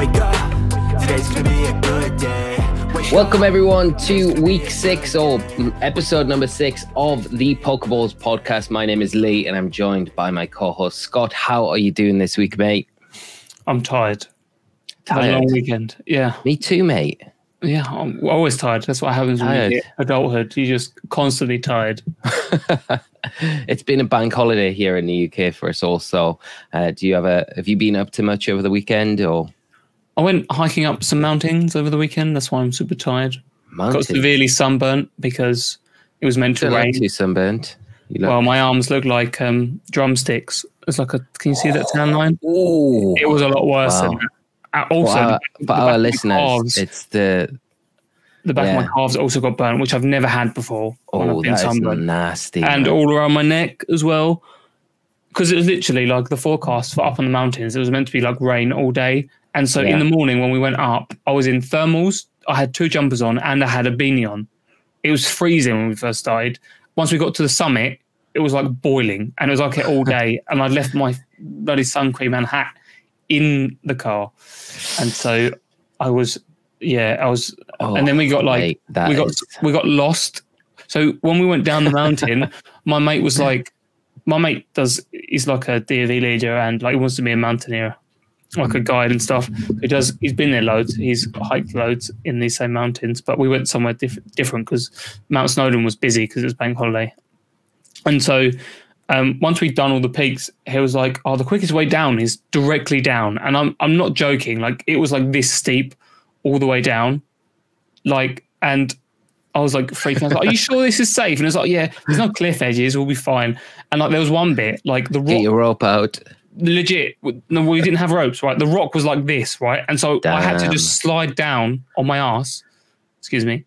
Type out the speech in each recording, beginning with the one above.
Wake up, today's gonna be a good day. Welcome everyone to week six or episode number six of the Pokeballs podcast. My name is Lee and I'm joined by my co-host Scott. How are you doing this week, mate? I'm tired. Had a Tired. long weekend. Yeah, Me too, mate. yeah. I'm always tired. That's what happens when Tired. you adulthood. You're just constantly tired. it's been a bank holiday here in the UK for us all. So, uh, do you have a? Have you been up to much over the weekend or I went hiking up some mountains over the weekend. That's why I'm super tired. Got mountain? severely sunburnt because it was meant to rain. sunburnt. You. Well, my arms look like um, drumsticks. It's like a. Can you see that tan line? Ooh. It was a lot worse Wow. than that. Uh, Also, for our, the for our my listeners, calves- it's the the back of my calves also got burnt, which I've never had before. oh, that is nasty. and man. all around my neck as well. Because it was literally like the forecast for up on the mountains. It was meant to be like rain all day. And so Yeah. in the morning when we went up, I was in thermals. I had two jumpers on and I had a beanie on. It was freezing when we first started. Once we got to the summit, it was like boiling and it was like it all day. and I'd left my bloody sun cream and hat in the car. And so I was, yeah, I was, Oh, and then we got like, mate, we got is- we got lost. So when we went down the mountain, my mate was like, my mate does he's like a DV leader and like he wants to be a mountaineer, like a guide and stuff. He does. He's been there loads. He's hiked loads in these same mountains. But we went somewhere diff- different because Mount Snowdon was busy because it was bank holiday. And so um, once we'd done all the peaks, he was like, "Oh, the quickest way down is directly down." And I'm I'm not joking. Like it was like this steep all the way down, like and. I was like freaking. Was like, "Are you sure this is safe?" And it's like, "Yeah, there's no cliff edges. We'll be fine." And like, there was one bit, like the get your rope out. Legit. No, we didn't have ropes, right? The rock was like this, right? And so I had to just slide down on my ass. Excuse me,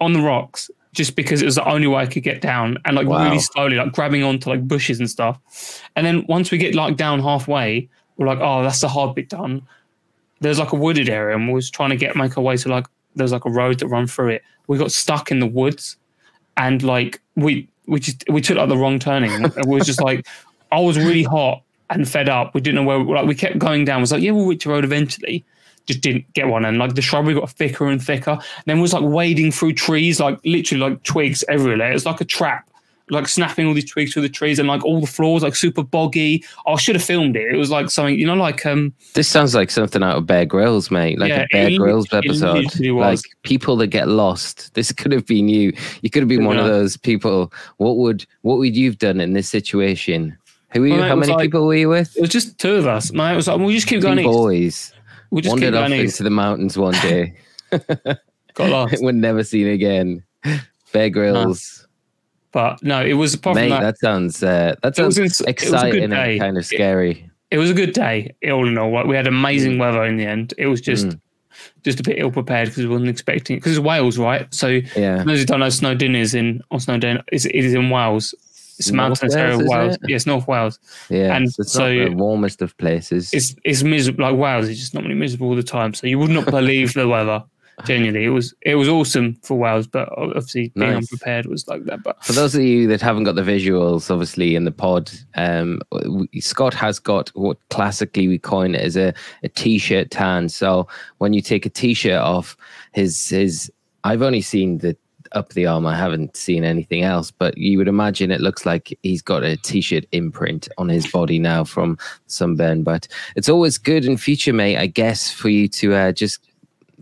on the rocks, just because it was the only way I could get down, and like Wow. really slowly, like grabbing onto like bushes and stuff. And then once we get like down halfway, we're like, "Oh, that's the hard bit done." There's like a wooded area, and we was trying to get make our way to like there's like a road that run through it. We got stuck in the woods, and like we we just we took like the wrong turning. and we was just like, I was really hot and fed up. We didn't know where. Like we kept going down. It was like, yeah, we'll reach a road eventually. Just didn't get one, and like the shrubbery got thicker and thicker. And then was like wading through trees, like literally like twigs everywhere. It was like a trap, like snapping all these twigs through the trees, and like all the floors like super boggy. I should have filmed it. It was like something, you know, like um, This sounds like something out of Bear Grylls, mate. Like Yeah, a Bear Grylls episode. Like people that get lost. This could have been you. You could have been one of those people. What would what would you've done in this situation? Who were you? How many like- people were you with? it was just two of us. It was like we'll just keep going east. boys We'll just keep wandered off east. into the mountains one day. Got lost. We're never seen again. Bear Grylls, But no, it was apart mate. from that. That sounds uh, that sounds ins- it was a good exciting and kind of scary. it was a good day, all in all. We had amazing weather in the end. It was just Mm. just a bit ill prepared because we wasn't expecting it. because it's Wales, right? So Yeah. those who don't know, Snowdon is in or Snowdon is it is in Wales. It's North mountainous area of Wales. it? Yes, North Wales. Yeah, And so it's so- not the warmest of places. It's it's miserable. Like Wales is just not really miserable all the time. So you would not believe the weather. Genuinely, it was it was awesome for Wales, but obviously being Nice. unprepared was like that. But For those of you that haven't got the visuals, obviously in the pod, um, Scott has got what classically we coin as a, a t-shirt tan. So when you take a t-shirt off, his his I've only seen the up the arm. I haven't seen anything else, but you would imagine it looks like he's got a t-shirt imprint on his body now from sunburn. But it's always good in future, mate. I guess for you to uh, just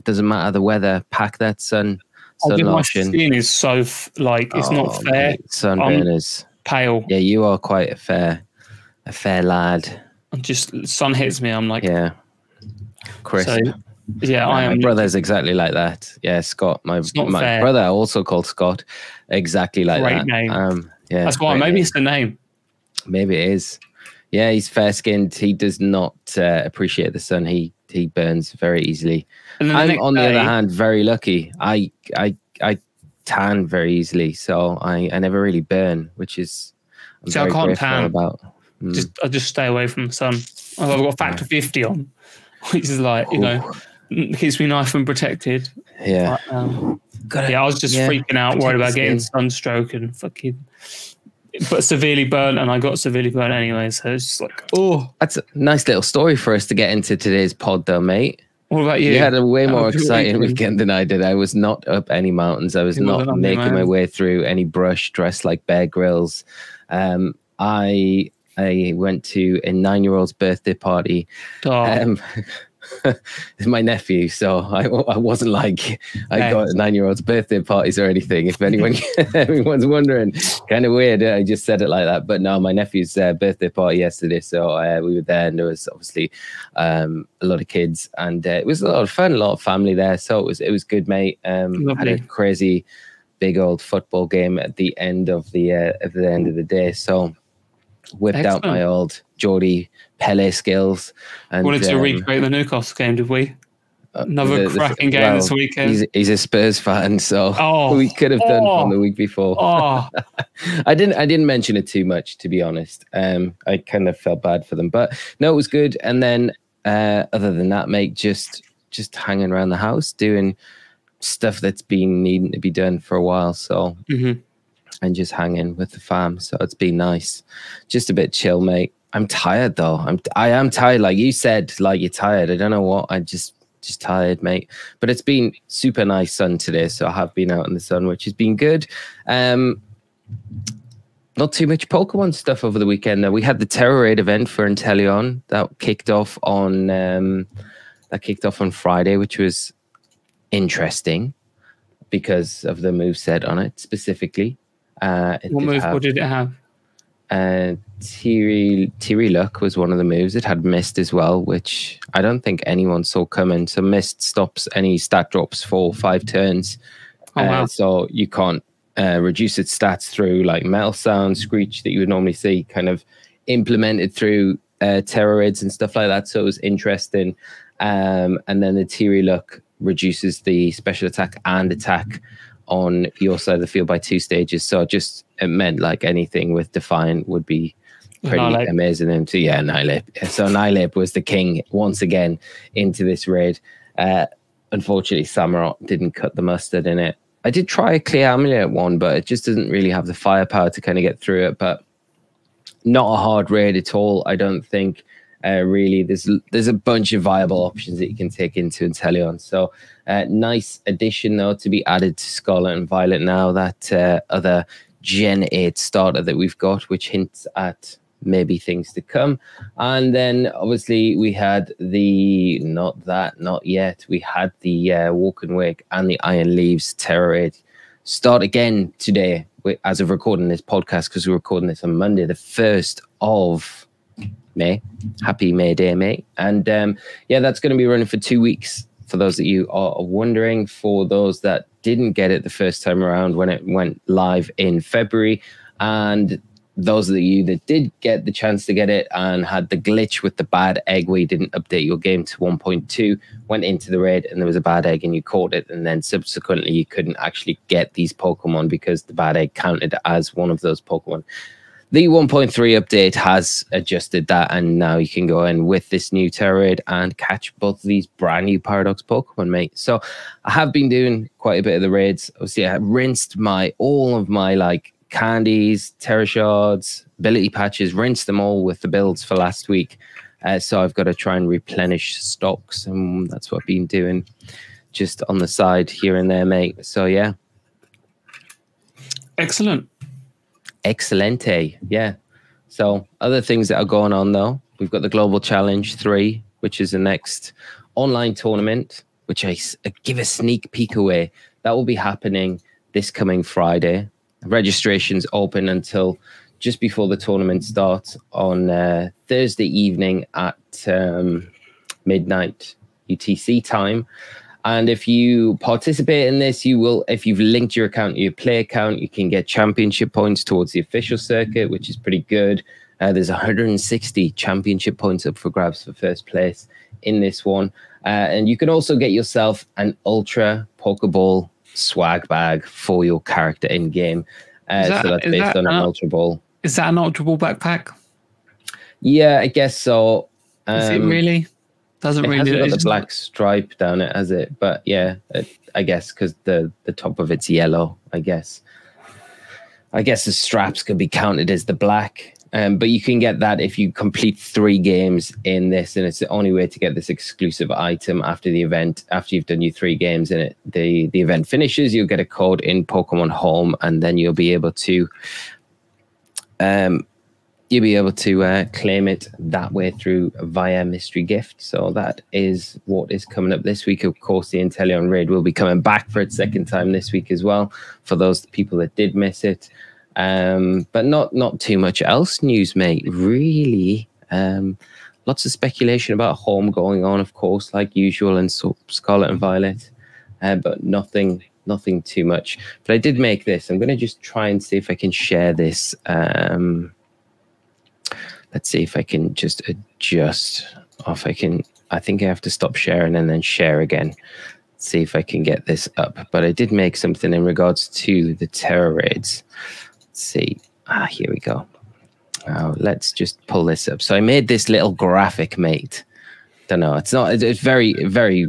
doesn't matter the weather, pack that sun I sun think my skin is so f- like it's Oh, not fair. mate, Sunburners. Pale. Yeah, you are quite a fair, a fair lad. And just sun hits me. I'm like, Yeah, Chris. so yeah, I my brother's exactly like that. Yeah, Scott. My my fair. brother also called Scott, exactly like Great that. name. Um, yeah, That's why maybe name. it's the name. maybe it is. Yeah, he's fair skinned. He does not uh, appreciate the sun. He he burns very easily. And the I'm on the day- other hand very lucky. I I I tan very easily, so I I never really burn, which is I'm See, I can't tan. about. Mm. just I just stay away from the sun. I've got factor fifty on, which is like you know keeps me nice and protected. yeah. But, um, yeah, I was just yeah, freaking out, worried about getting sunstroke and fucking, but severely burnt, and I got severely burnt anyway. So it's just like, oh, That's a nice little story for us to get into today's pod, though, mate. What about you? You had a way more was exciting weekend? weekend than I did. I was not up any mountains. I was You not wasn't up any making my way through any brush dressed like Bear Grylls. Um, I I went to a nine year old's birthday party. Oh, Um, it's my nephew, so I, I wasn't like I got nine year old's birthday parties or anything. If anyone anyone's wondering, kind of weird. I just said it like that, but no, my nephew's uh, birthday party yesterday, so uh, we were there, and there was obviously um, a lot of kids, and uh, it was a lot of fun, a lot of family there. So it was it was good, mate. Um, had a crazy big old football game at the end of the uh, at the end of the day. So whipped out my old Geordie Pele skills. And wanted to um, recreate the Newcastle game, did we? uh, Another the- the- cracking game well, this weekend. He's, he's a Spurs fan, so Oh, we could have done oh, from the week before. oh, I didn't. I didn't mention it too much, to be honest. Um, I kind of felt bad for them, but no, it was good. And then, uh, other than that, mate, just just hanging around the house doing stuff that's been needing to be done for a while. So mhm. and just hanging with the fam. So it's been nice. Just a bit chill, mate. I'm tired though. I'm I am tired. Like you said, like you're tired. I don't know what. I just just tired, mate. But it's been super nice sun today, so I have been out in the sun, which has been good. Um not too much Pokemon stuff over the weekend though. We had the Tera Raid event for Inteleon that kicked off on um that kicked off on Friday, which was interesting because of the moveset on it specifically. Uh, it what move? have- What did it have? Uh, Tiri Tearful Look was one of the moves. It had mist as well, which I don't think anyone saw coming. So mist stops any stat drops for five turns. Oh, wow. Uh, so you can't uh, reduce its stats through like metal sound, screech that you would normally see, kind of implemented through uh, Tera raids and stuff like that. So it was interesting. Um, and then the Tiri Luck reduces the special attack and attack on your side of the field by two stages. So just it meant like anything with Defiant would be pretty Annihilape. amazing. And so yeah, Annihilape. So Annihilape was the king once again into this raid. Uh, unfortunately, Samurott didn't cut the mustard in it. I did try a clear amulet one, but it just doesn't really have the firepower to kind of get through it. But not a hard raid at all. I don't think. Uh, really, there's there's a bunch of viable options that you can take into Inteleon. So uh, nice addition though to be added to Scarlet and Violet now. That uh, other Gen 8 starter that we've got, which hints at maybe things to come. And then obviously we had the not that, not yet. We had the uh, Walking Wake and the Iron Leaves Tera Raid start again today as of recording this podcast because we're recording this on Monday, the first of May. Happy May Day, May. And um, yeah, that's going to be running for two weeks. For those that you are wondering, for those that didn't get it the first time around when it went live in February, and those of you that did get the chance to get it and had the glitch with the bad egg where you didn't update your game to 1.2, went into the raid and there was a bad egg and you caught it, and then subsequently you couldn't actually get these Pokemon because the bad egg counted as one of those Pokemon. The 1.3 update has adjusted that, and now you can go in with this new Raid and catch both of these brand new Paradox Pokemon, mate. So I have been doing quite a bit of the raids. Obviously, I rinsed my all of my like candies, Tera Shards, ability patches, rinsed them all with the builds for last week. Uh, so I've got to try and replenish stocks, and that's what I've been doing just on the side here and there, mate. So yeah, Excellent. Excelente. Yeah. So other things that are going on though, we've got the Global Challenge 3, which is the next online tournament, which I give a sneak peek away. That will be happening this coming Friday. Registration's open until just before the tournament starts on uh, Thursday evening at um, midnight UTC time. And if you participate in this, you will, if you've linked your account to your play account, you can get championship points towards the official circuit, which is pretty good. Uh, there's 160 championship points up for grabs for first place in this one. Uh, and you can also get yourself an ultra Pokeball swag bag for your character in game. Uh, Is that- so that's based that on an an- Ultra Ball. Is that an Ultra Ball backpack? Yeah, I guess so. Is it Um, really? Doesn't It really. hasn't got the black stripe down it, has it? But yeah, it, I guess because the the top of it's yellow. I guess. I guess the straps could be counted as the black. Um, but you can get that if you complete three games in this, and it's the only way to get this exclusive item after the event. After you've done your three games and it, the the event finishes, you'll get a code in Pokemon Home, and then you'll be able to um, you'll be able to uh, claim it that way through via mystery gift. So that is what is coming up this week. Of course, the Inteleon raid will be coming back for its second time this week as well. For those people that did miss it, um, but not not too much else news, mate. Really, um, lots of speculation about home going on, of course, like usual, and so Scarlet and Violet, uh, but nothing nothing too much. But I did make this. I'm going to just try and see if I can share this. Um, let's see if I can just adjust. Or if I can, I think I have to stop sharing and then share again. See if I can get this up. But I did make something in regards to the terror raids. Let's see. Ah, here we go. Oh, let's just pull this up. So I made this little graphic, mate. Don't know. It's not. It's very, very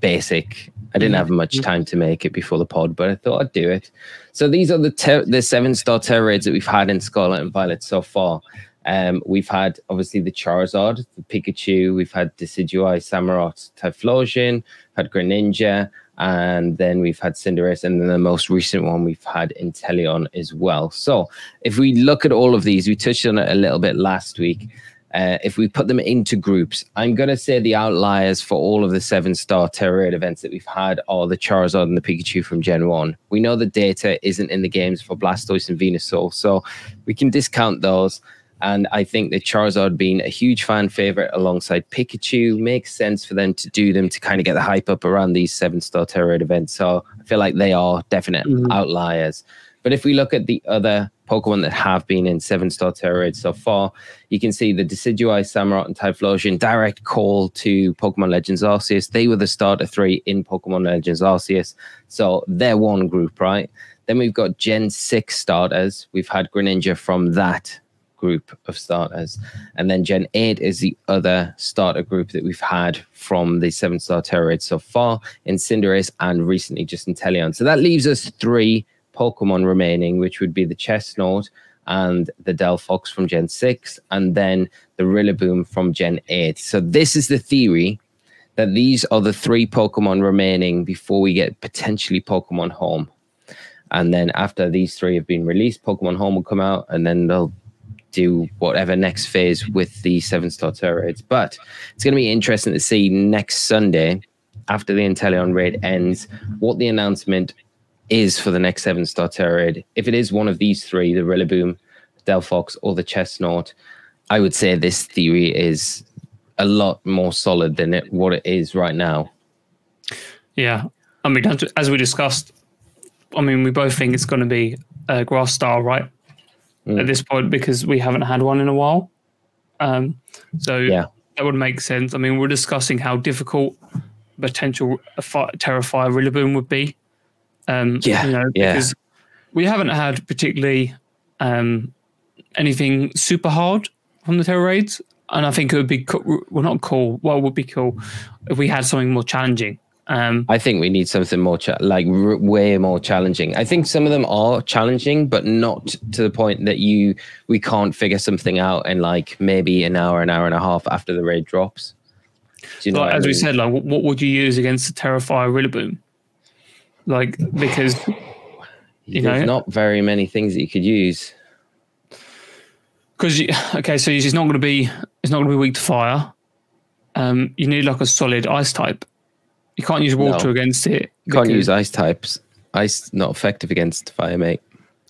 basic. I didn't have much time to make it before the pod, but I thought I'd do it. So these are the ter- the seven star Tera raids that we've had in Scarlet and Violet so far. Um, we've had obviously the Charizard, the Pikachu, we've had Decidueye, Samurott, Typhlosion, had Greninja, and then we've had Cinderace, and then the most recent one we've had Inteleon as well. So if we look at all of these, we touched on it a little bit last week. Uh, if we put them into groups, I'm going to say the outliers for all of the seven star Tera raid events that we've had are the Charizard and the Pikachu from Gen 1. We know the data isn't in the games for Blastoise and Venusaur, so we can discount those. And I think that Charizard being a huge fan favorite alongside Pikachu makes sense for them to do them to kind of get the hype up around these seven star Tera raid events. So I feel like they are definite Mhm. outliers. But if we look at the other Pokemon that have been in seven star Tera raids so far, you can see the Decidueye, Samurott, and Typhlosion direct call to Pokemon Legends Arceus. They were the starter three in Pokemon Legends Arceus. So they're one group, right? Then we've got Gen 6 starters. We've had Greninja from that group of starters. And then Gen 8 is the other starter group that we've had from the seven star Tera raid so far in Cinderace and recently just Inteleon. So that leaves us three Pokemon remaining, which would be the Chesnaught and the Delphox from Gen 6, and then the Rillaboom from Gen 8. So this is the theory that these are the three Pokemon remaining before we get potentially Pokemon Home. And then after these three have been released, Pokemon Home will come out, and then they'll do whatever next phase with the seven star raids. But it's going to be interesting to see next Sunday, after the Inteleon raid ends, what the announcement is for the next seven star raid. If it is one of these three, the Rillaboom, Delphox, or the Chesnaught, I would say this theory is a lot more solid than it, what it is right now. Yeah, I mean, as- we discussed, I mean, we both think it's going to be a grass star, right? Mm. At this point, because we haven't had one in a while. Um, so Yeah. that would make sense. I mean, we're discussing how difficult potential Terrifier Rillaboom would be. Um, Yeah, you know, yeah. because we haven't had particularly um, anything super hard from the Tera Raids. And I think it would be cool. Well, not cool. Well, would be cool if we had something more challenging. Um, I think we need something more cha- like r- way more challenging. I think some of them are challenging, but not to the point that you we can't figure something out in like maybe an hour, an hour and a half after the raid drops. Do you know like, what I as we said, like what, what would you use against the Terrifier Rillaboom? Like because you There's know- not very many things that you could use. because okay, so he's not going to be it's not going to be weak to fire. Um, you need like a solid ice type. You can't use water No. against it. You can't use ice types. Ice not effective against fire, mate.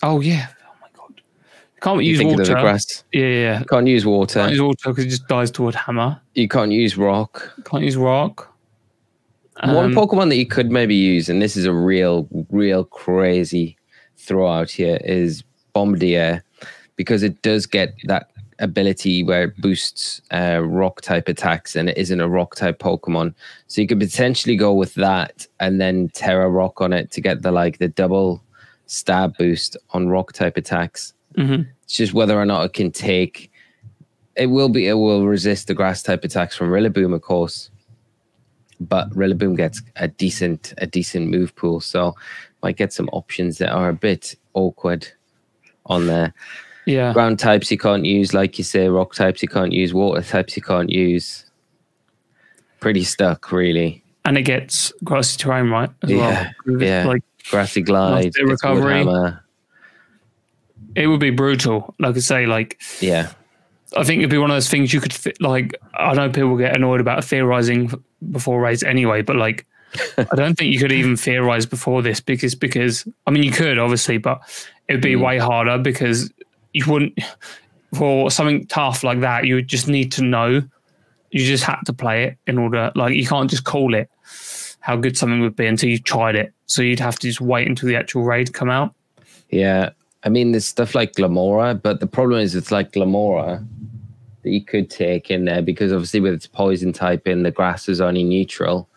Oh yeah. Oh my god. You can't You use think water. of the grass. Yeah, yeah. You can't use water. Can't use water because it just dies to Wood Hammer. You can't use rock. Can't use rock. One Um, Pokemon that you could maybe use, and this is a real, real crazy throwout here, is Bombirdier, because it does get that ability where it boosts uh, rock type attacks, and it isn't a rock type Pokemon. So you could potentially go with that, and then Tera Rock on it to get the like the double stab boost on rock type attacks. mhm. It's just whether or not it can take. It will be. It will resist the grass type attacks from Rillaboom, of course. But Rillaboom gets a decent, a decent move pool, so might get some options that are a bit awkward on there. Yeah. Ground types you can't use, like you say. Rock types you can't use. Water types you can't use. Pretty stuck, really. And it gets grassy terrain, right? As Yeah, well. yeah. Like Grassy glide, bit of gets recovery. It would be brutal. Like I say, like Yeah, I think it'd be one of those things you could like. I know people get annoyed about theorizing before raids anyway, but like, I don't think you could even theorize before this because because I mean you could obviously, but it would be Mm. way harder because you wouldn't for something tough like that. You would just need to know. You just had to play it in order. Like you can't just call it how good something would be until you've tried it. So you'd have to just wait until the actual raid come out. yeah. I mean, there's stuff like Glimmora, but the problem is it's like Glimmora that you could take in there because obviously with its poison type in the grass is only neutral.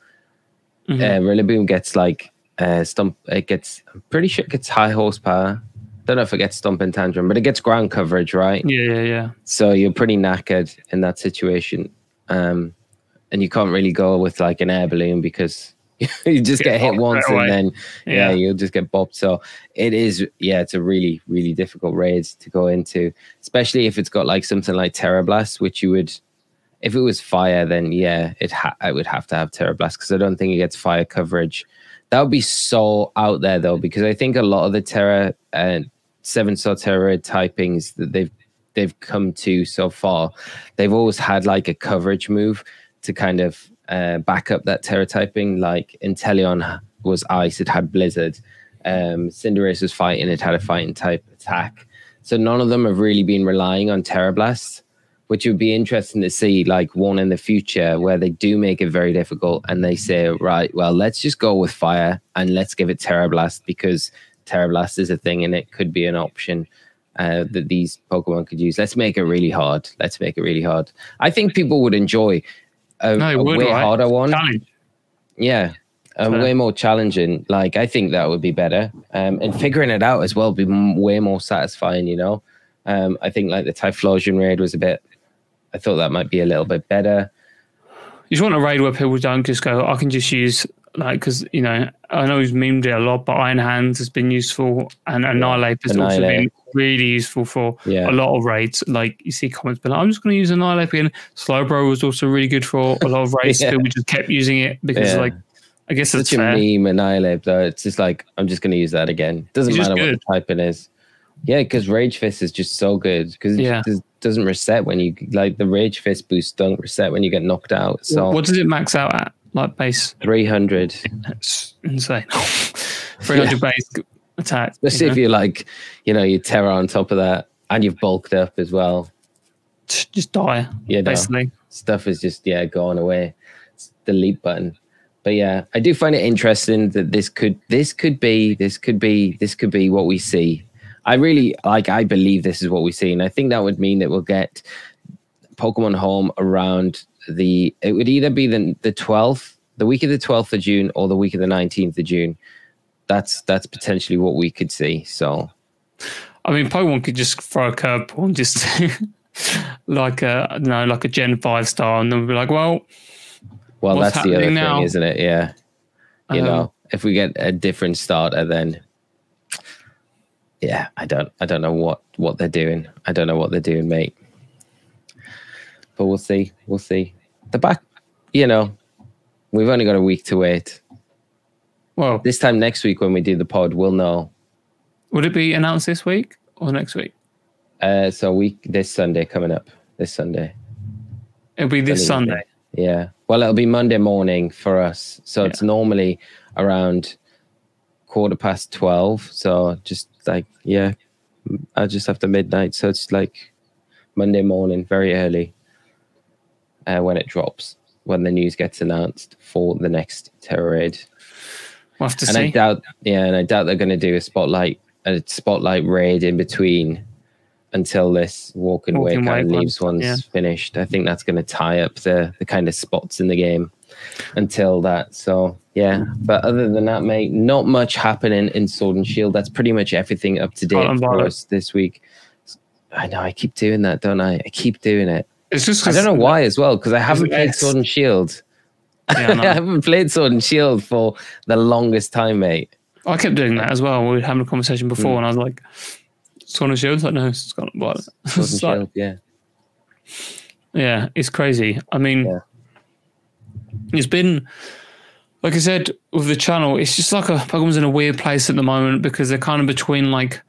Mhm. Uh, Rillaboom gets like uh, stump. It gets. I'm pretty sure it gets high horsepower. Don't know if it gets stump and tantrum, but it gets ground coverage, right? Yeah, yeah, yeah. So you're pretty knackered in that situation, um, and you can't really go with like an air balloon because you just Get get hit once and then yeah. Yeah. you'll just get bopped. So it is, yeah, it's a really really difficult raid to go into, especially if it's got like something like Tera Blast, which you would. If it was fire, then yeah, it ha- I would have to have Tera Blast because I don't think it gets fire coverage. That would be so out there though, because I think a lot of the Tera and seven Tera typings that they've they've come to so far, they've always had like a coverage move to kind of uh, back up that Tera typing. Like Inteleon was ice, it had Blizzard. Um, Cinderace was fighting, it had a fighting type attack. So none of them have really been relying on Tera Blast, which would be interesting to see, like one in the future where they do make it very difficult and they say, right, well, let's just go with fire and let's give it Terra Blast because Tera Blast is a thing and it could be an option uh, that these Pokemon could use. Let's make it really hard. Let's make it really hard. I think people would enjoy a, No, a would, way right? harder one. Challenge. Yeah. Um, So- way more challenging. Like I think that would be better. Um, and figuring it out as well would be m- way more satisfying. You know, um, I think like the Typhlosion raid was a bit. I thought that might be a little bit better. You just want a raid where people don't just go, I can just use, like, because, you know, I know he's memed it a lot, but Iron Hands has been useful and Annihilape has also been really useful for Yeah. a lot of raids. Like, you see comments, but I'm just going to use Annihilape again. Slowbro was also really good for a lot of raids. Yeah. We just kept using it because, Yeah. like, I guess that's Such a meme Annihilape though. It's just like I'm just going to use that again. It Doesn't It's matter what the typing is. Yeah, because Rage Fist is just so good because it Yeah. just doesn't reset when you like the Rage Fist boost don't reset when you get knocked out. So what does it max out at? Like, base? 300, That's insane. 300 base attack. especially you if you're like, you know, you Tera on top of that and you've bulked up as well. Just die, know, basically. stuff is just yeah gone away. It's the delete button. But yeah, I do find it interesting that this could this could be this could be this could be what we see. I really like I believe this is what we see, and I think that would mean that we'll get Pokemon Home around the it would either be the the twelfth, the week of the twelfth of June, or the week of the nineteenth of June. That's that's potentially what we could see. So I mean, Pokemon could just throw a curveball and just like a don't know, like a Gen Five star, and then be like, well, well, that's the other happening thing, isn't it? Yeah. you um, know if we get a different starter then yeah i don't i don't know what what they're doing i don't know what they're doing mate but we'll see we'll see the back you know we've only got a week to wait well, this time next week when we do the pod we'll know would it be announced this week or next week? uh so week this sunday coming up this sunday It'll be this Sunday. Sunday. Yeah. Well, it'll be Monday morning for us. So it's normally around quarter past 12. So just like, yeah, I just after midnight. So it's like Monday morning, very early uh, when it drops, when the news gets announced for the next Tera raid. We'll have to And I doubt, yeah, and I doubt they're going to do a spotlight, a spotlight raid in between until this walk and Walk wake and out Wake one, leaves one's yeah. finished. I think that's going to tie up the the kind of spots in the game until that. So yeah, but other than that, mate, not much happening in Sword and Shield. That's pretty much everything up to date for us this week. I know I keep doing that, don't I? I keep doing it. It's just I don't know why as well because I haven't played it? Sword and Shield. Yeah, I. I haven't played Sword and Shield for the longest time, mate. I kept doing that as well. We were having a conversation before, Mm. and I was like, Sword and Shield. I know Scarlet Violet. Sword and It's like- Shield, yeah. Yeah, it's crazy. I mean, Yeah. it's been, like I said, with the channel, it's just like a Pokemon's in a weird place at the moment because they're kind of between like,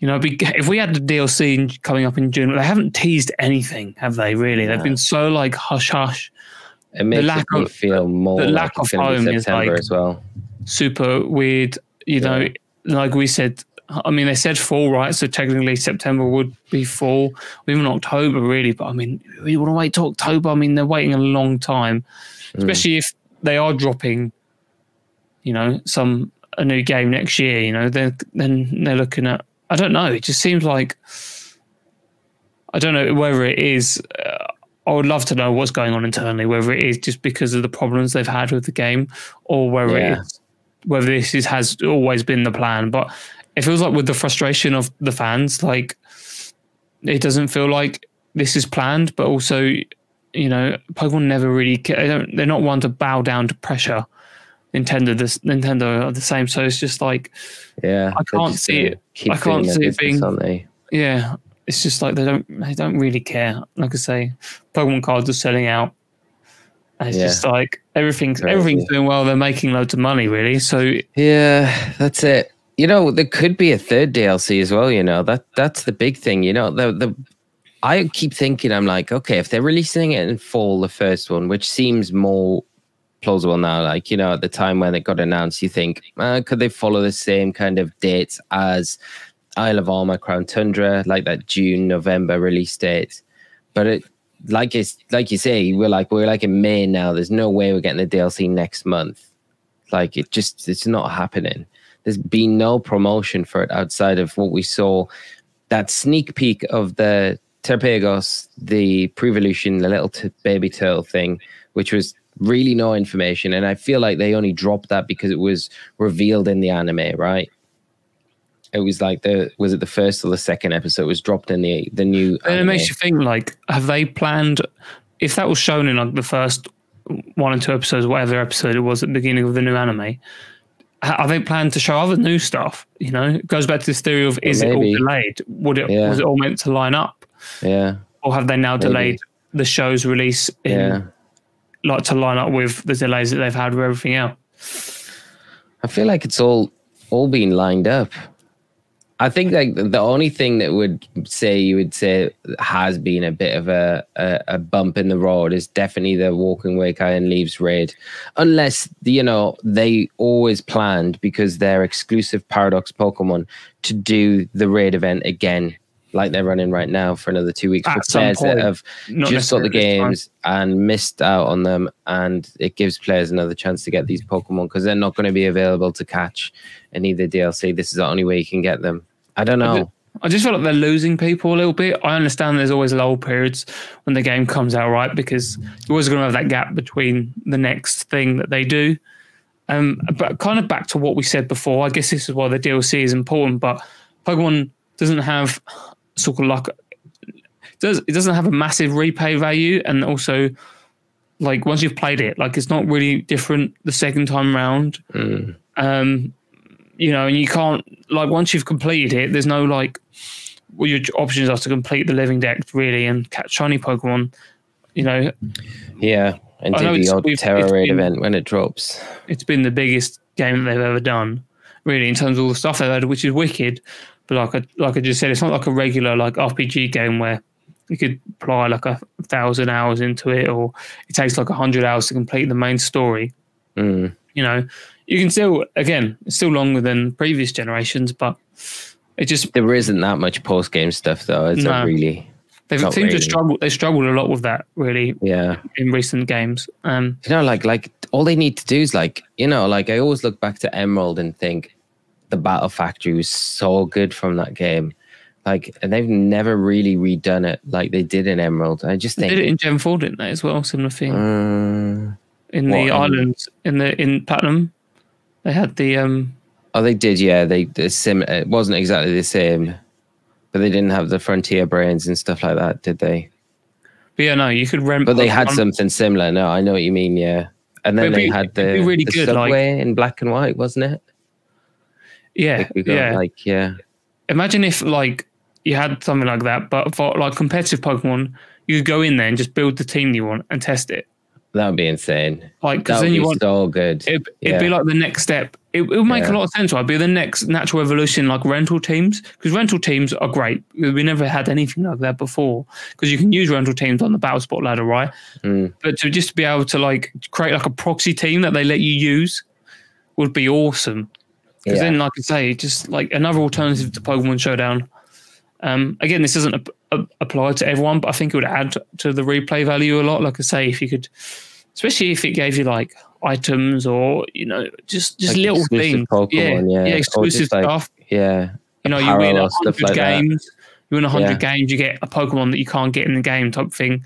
you know, be, if we had the DLC coming up in June, they haven't teased anything, have they? Really, they've been so like hush hush, It makes lack me of- feel more the like lack it's of home is September like- as well. super weird. You know, like we said. I mean, they said fall, right? So technically, September would be fall, even October, really. But I mean, we want to wait till October. I mean, they're waiting a long time, hmm. especially if they are dropping, you know, some a new game next year. You know, then then they're looking at. I don't know. It just seems like I don't know whether it is. Uh, I would love to know what's going on internally, whether it is just because of the problems they've had with the game, or whether Yeah. it's whether this is, has always been the plan. But it feels like with the frustration of the fans, like it doesn't feel like this is planned. But also, you know, Pokemon never really they don't. They're not one to bow down to pressure. Nintendo, this Nintendo are the same. So it's just like, Yeah, I can't see it- I can't see it being- yeah, it's just like they don't they don't really care. Like I say, Pokemon cards are selling out. And it's Yeah. just like everything's Crazy. everything's doing well. They're making loads of money, really. So Yeah, that's it. You know, there could be a third DLC as well. You know that that's the big thing. You know, the the I keep thinking I'm like, okay, if they're releasing it in fall, the first one, which seems more plausible now. Like you know, at the time when it got announced, you think, uh, could they follow the same kind of dates as Isle of Armor, Crown Tundra, like that June November release date? But it like it's like you say, we're like we're like in May now. There's no way we're getting the DLC next month. Like it just it's not happening. There's been no promotion for it outside of what we saw. That sneak peek of the Terpagos, the Prevolution, the little t- baby turtle thing, which was really no information. And I feel like they only dropped that because it was revealed in the anime, right? It was like the was it the first or the second episode was dropped in the the new And it anime. makes you think like, have they planned if that was shown in like the first one and two episodes, whatever episode it was at the beginning of the new anime? ha- Are they planned to show other new stuff? You know, it goes back to this theory of is it all delayed? Would it Yeah. was it all meant to line up, yeah, or have they now Maybe. delayed the show's release in yeah. Like to line up with the delays that they've had with everything else? I feel like it's all all been lined up. I think like the only thing that would say you would say has been a bit of a, a, a bump in the road is definitely the walking wake iron leaves raid, unless you know they always planned because they're exclusive paradox Pokemon to do the raid event again, like they're running right now for another two weeks At for players point. that have just got the games and missed out on them and it gives players another chance to get these pokemon because they're not going to be available to catch in either dlc this is the only way you can get them i don't know I just feel like they're losing people a little bit. I understand there's always lull periods when the game comes out, right? Because you're always going to have that gap between the next thing that they do. Um, but kind of back to what we said before, I guess this is why the DLC is important. But Pokemon doesn't have sort of like does it doesn't have a massive repay value, and also like once you've played it, like it's not really different the second time round Mm, um, you know, and you can't like once you've completed it, there's no like well your options are to complete the living dex really and catch shiny Pokemon. You know, yeah and do the odd Tera raid been- event when it drops it's been the biggest game they've ever done, really, in terms of all the stuff they've had, which is wicked. But like I like I just said, it's not like a regular like RPG game where you could apply like a thousand hours into it, or it takes like a hundred hours to complete the main story. Mm, you know, you can still again, it's still longer than previous generations, but it just there isn't that much post-game stuff though It's No. there really They Not seem really. to struggle. They struggled a lot with that, really, yeah in recent games. Um, you know like like all they need to do is like you know like i always look back to emerald and think the battle factory was so good from that game like and they've never really redone it like they did in emerald i just they did it in Gen Four, didn't they? As well, similar thing Mm, in the in- islands in the in Platinum. They had the um, oh they did yeah they the sim it wasn't exactly the same but they didn't have the frontier brains and stuff like that did they but yeah, no, you could rent. but they had Pokemon. something similar no i know what you mean yeah and then they had the, really the good, like- subway in black and white wasn't it Yeah, got yeah. like yeah imagine if like you had something like that, but for like competitive Pokemon, you could go in there and just build the team you want and test it. That would be insane. Like, because would then be you want so good. it, it'd be like the next step. It, it would make Yeah. a lot of sense, right? It'd be the next natural evolution, like rental teams, because rental teams are great. We never had anything like that before, because you can use rental teams on the battle spot ladder, right? Mm. But to just be able to like create like a proxy team that they let you use would be awesome. Because Yeah. then, like I say, just like another alternative to Pokemon Showdown. Um, again, this doesn't ap- ap- apply to everyone, but I think it would add to the replay value a lot. Like I say, if you could, especially if it gave you like items or you know just just Like little things, Pokemon, yeah. yeah, Or exclusive like, stuff. yeah. You know, you win a hundred like that. games. You win a hundred Yeah. games, you get a Pokemon that you can't get in the game, type thing.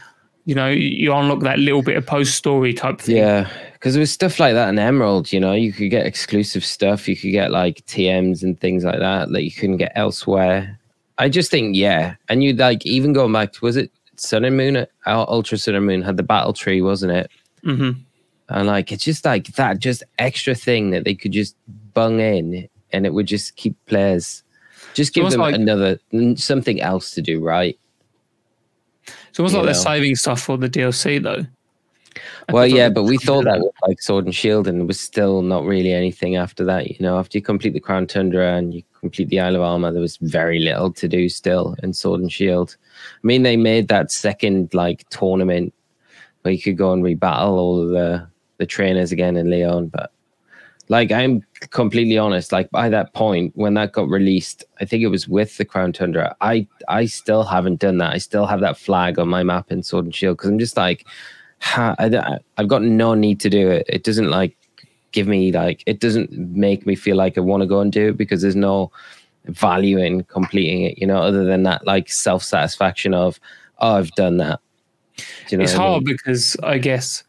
You know, you unlock that little bit of post story type thing. Yeah, because there was stuff like that in Emerald. You know, you could get exclusive stuff. You could get like TMs and things like that that you couldn't get elsewhere. I just think, yeah, and you like even going back to was it Sun and Moon? Uh, Ultra Sun and Moon had the battle tree, wasn't it? hmm And like it's just like that, just extra thing that they could just bung in, and it would just keep players, just give them like- another something else to do, right? So it's You like they're saving stuff for the DLC though. I Well, yeah, but we thought that with like Sword and Shield, and there was still not really anything after that. You know, after you complete the Crown Tundra and you complete the Isle of Armor, there was very little to do still in Sword and Shield. I mean, they made that second like tournament where you could go and rebattle all of the the trainers again in Leon, but like I'm completely honest, like by that point when that got released, I think it was with the Crown Tundra. I I still haven't done that. I still have that flag on my map in Sword and Shield because I'm just like, ha, I, I've got no need to do it. It doesn't like give me like it doesn't make me feel like I want to go and do it because there's no value in completing it. You know, other than that like self satisfaction of oh I've done that. You know it's what I mean? hard because I guess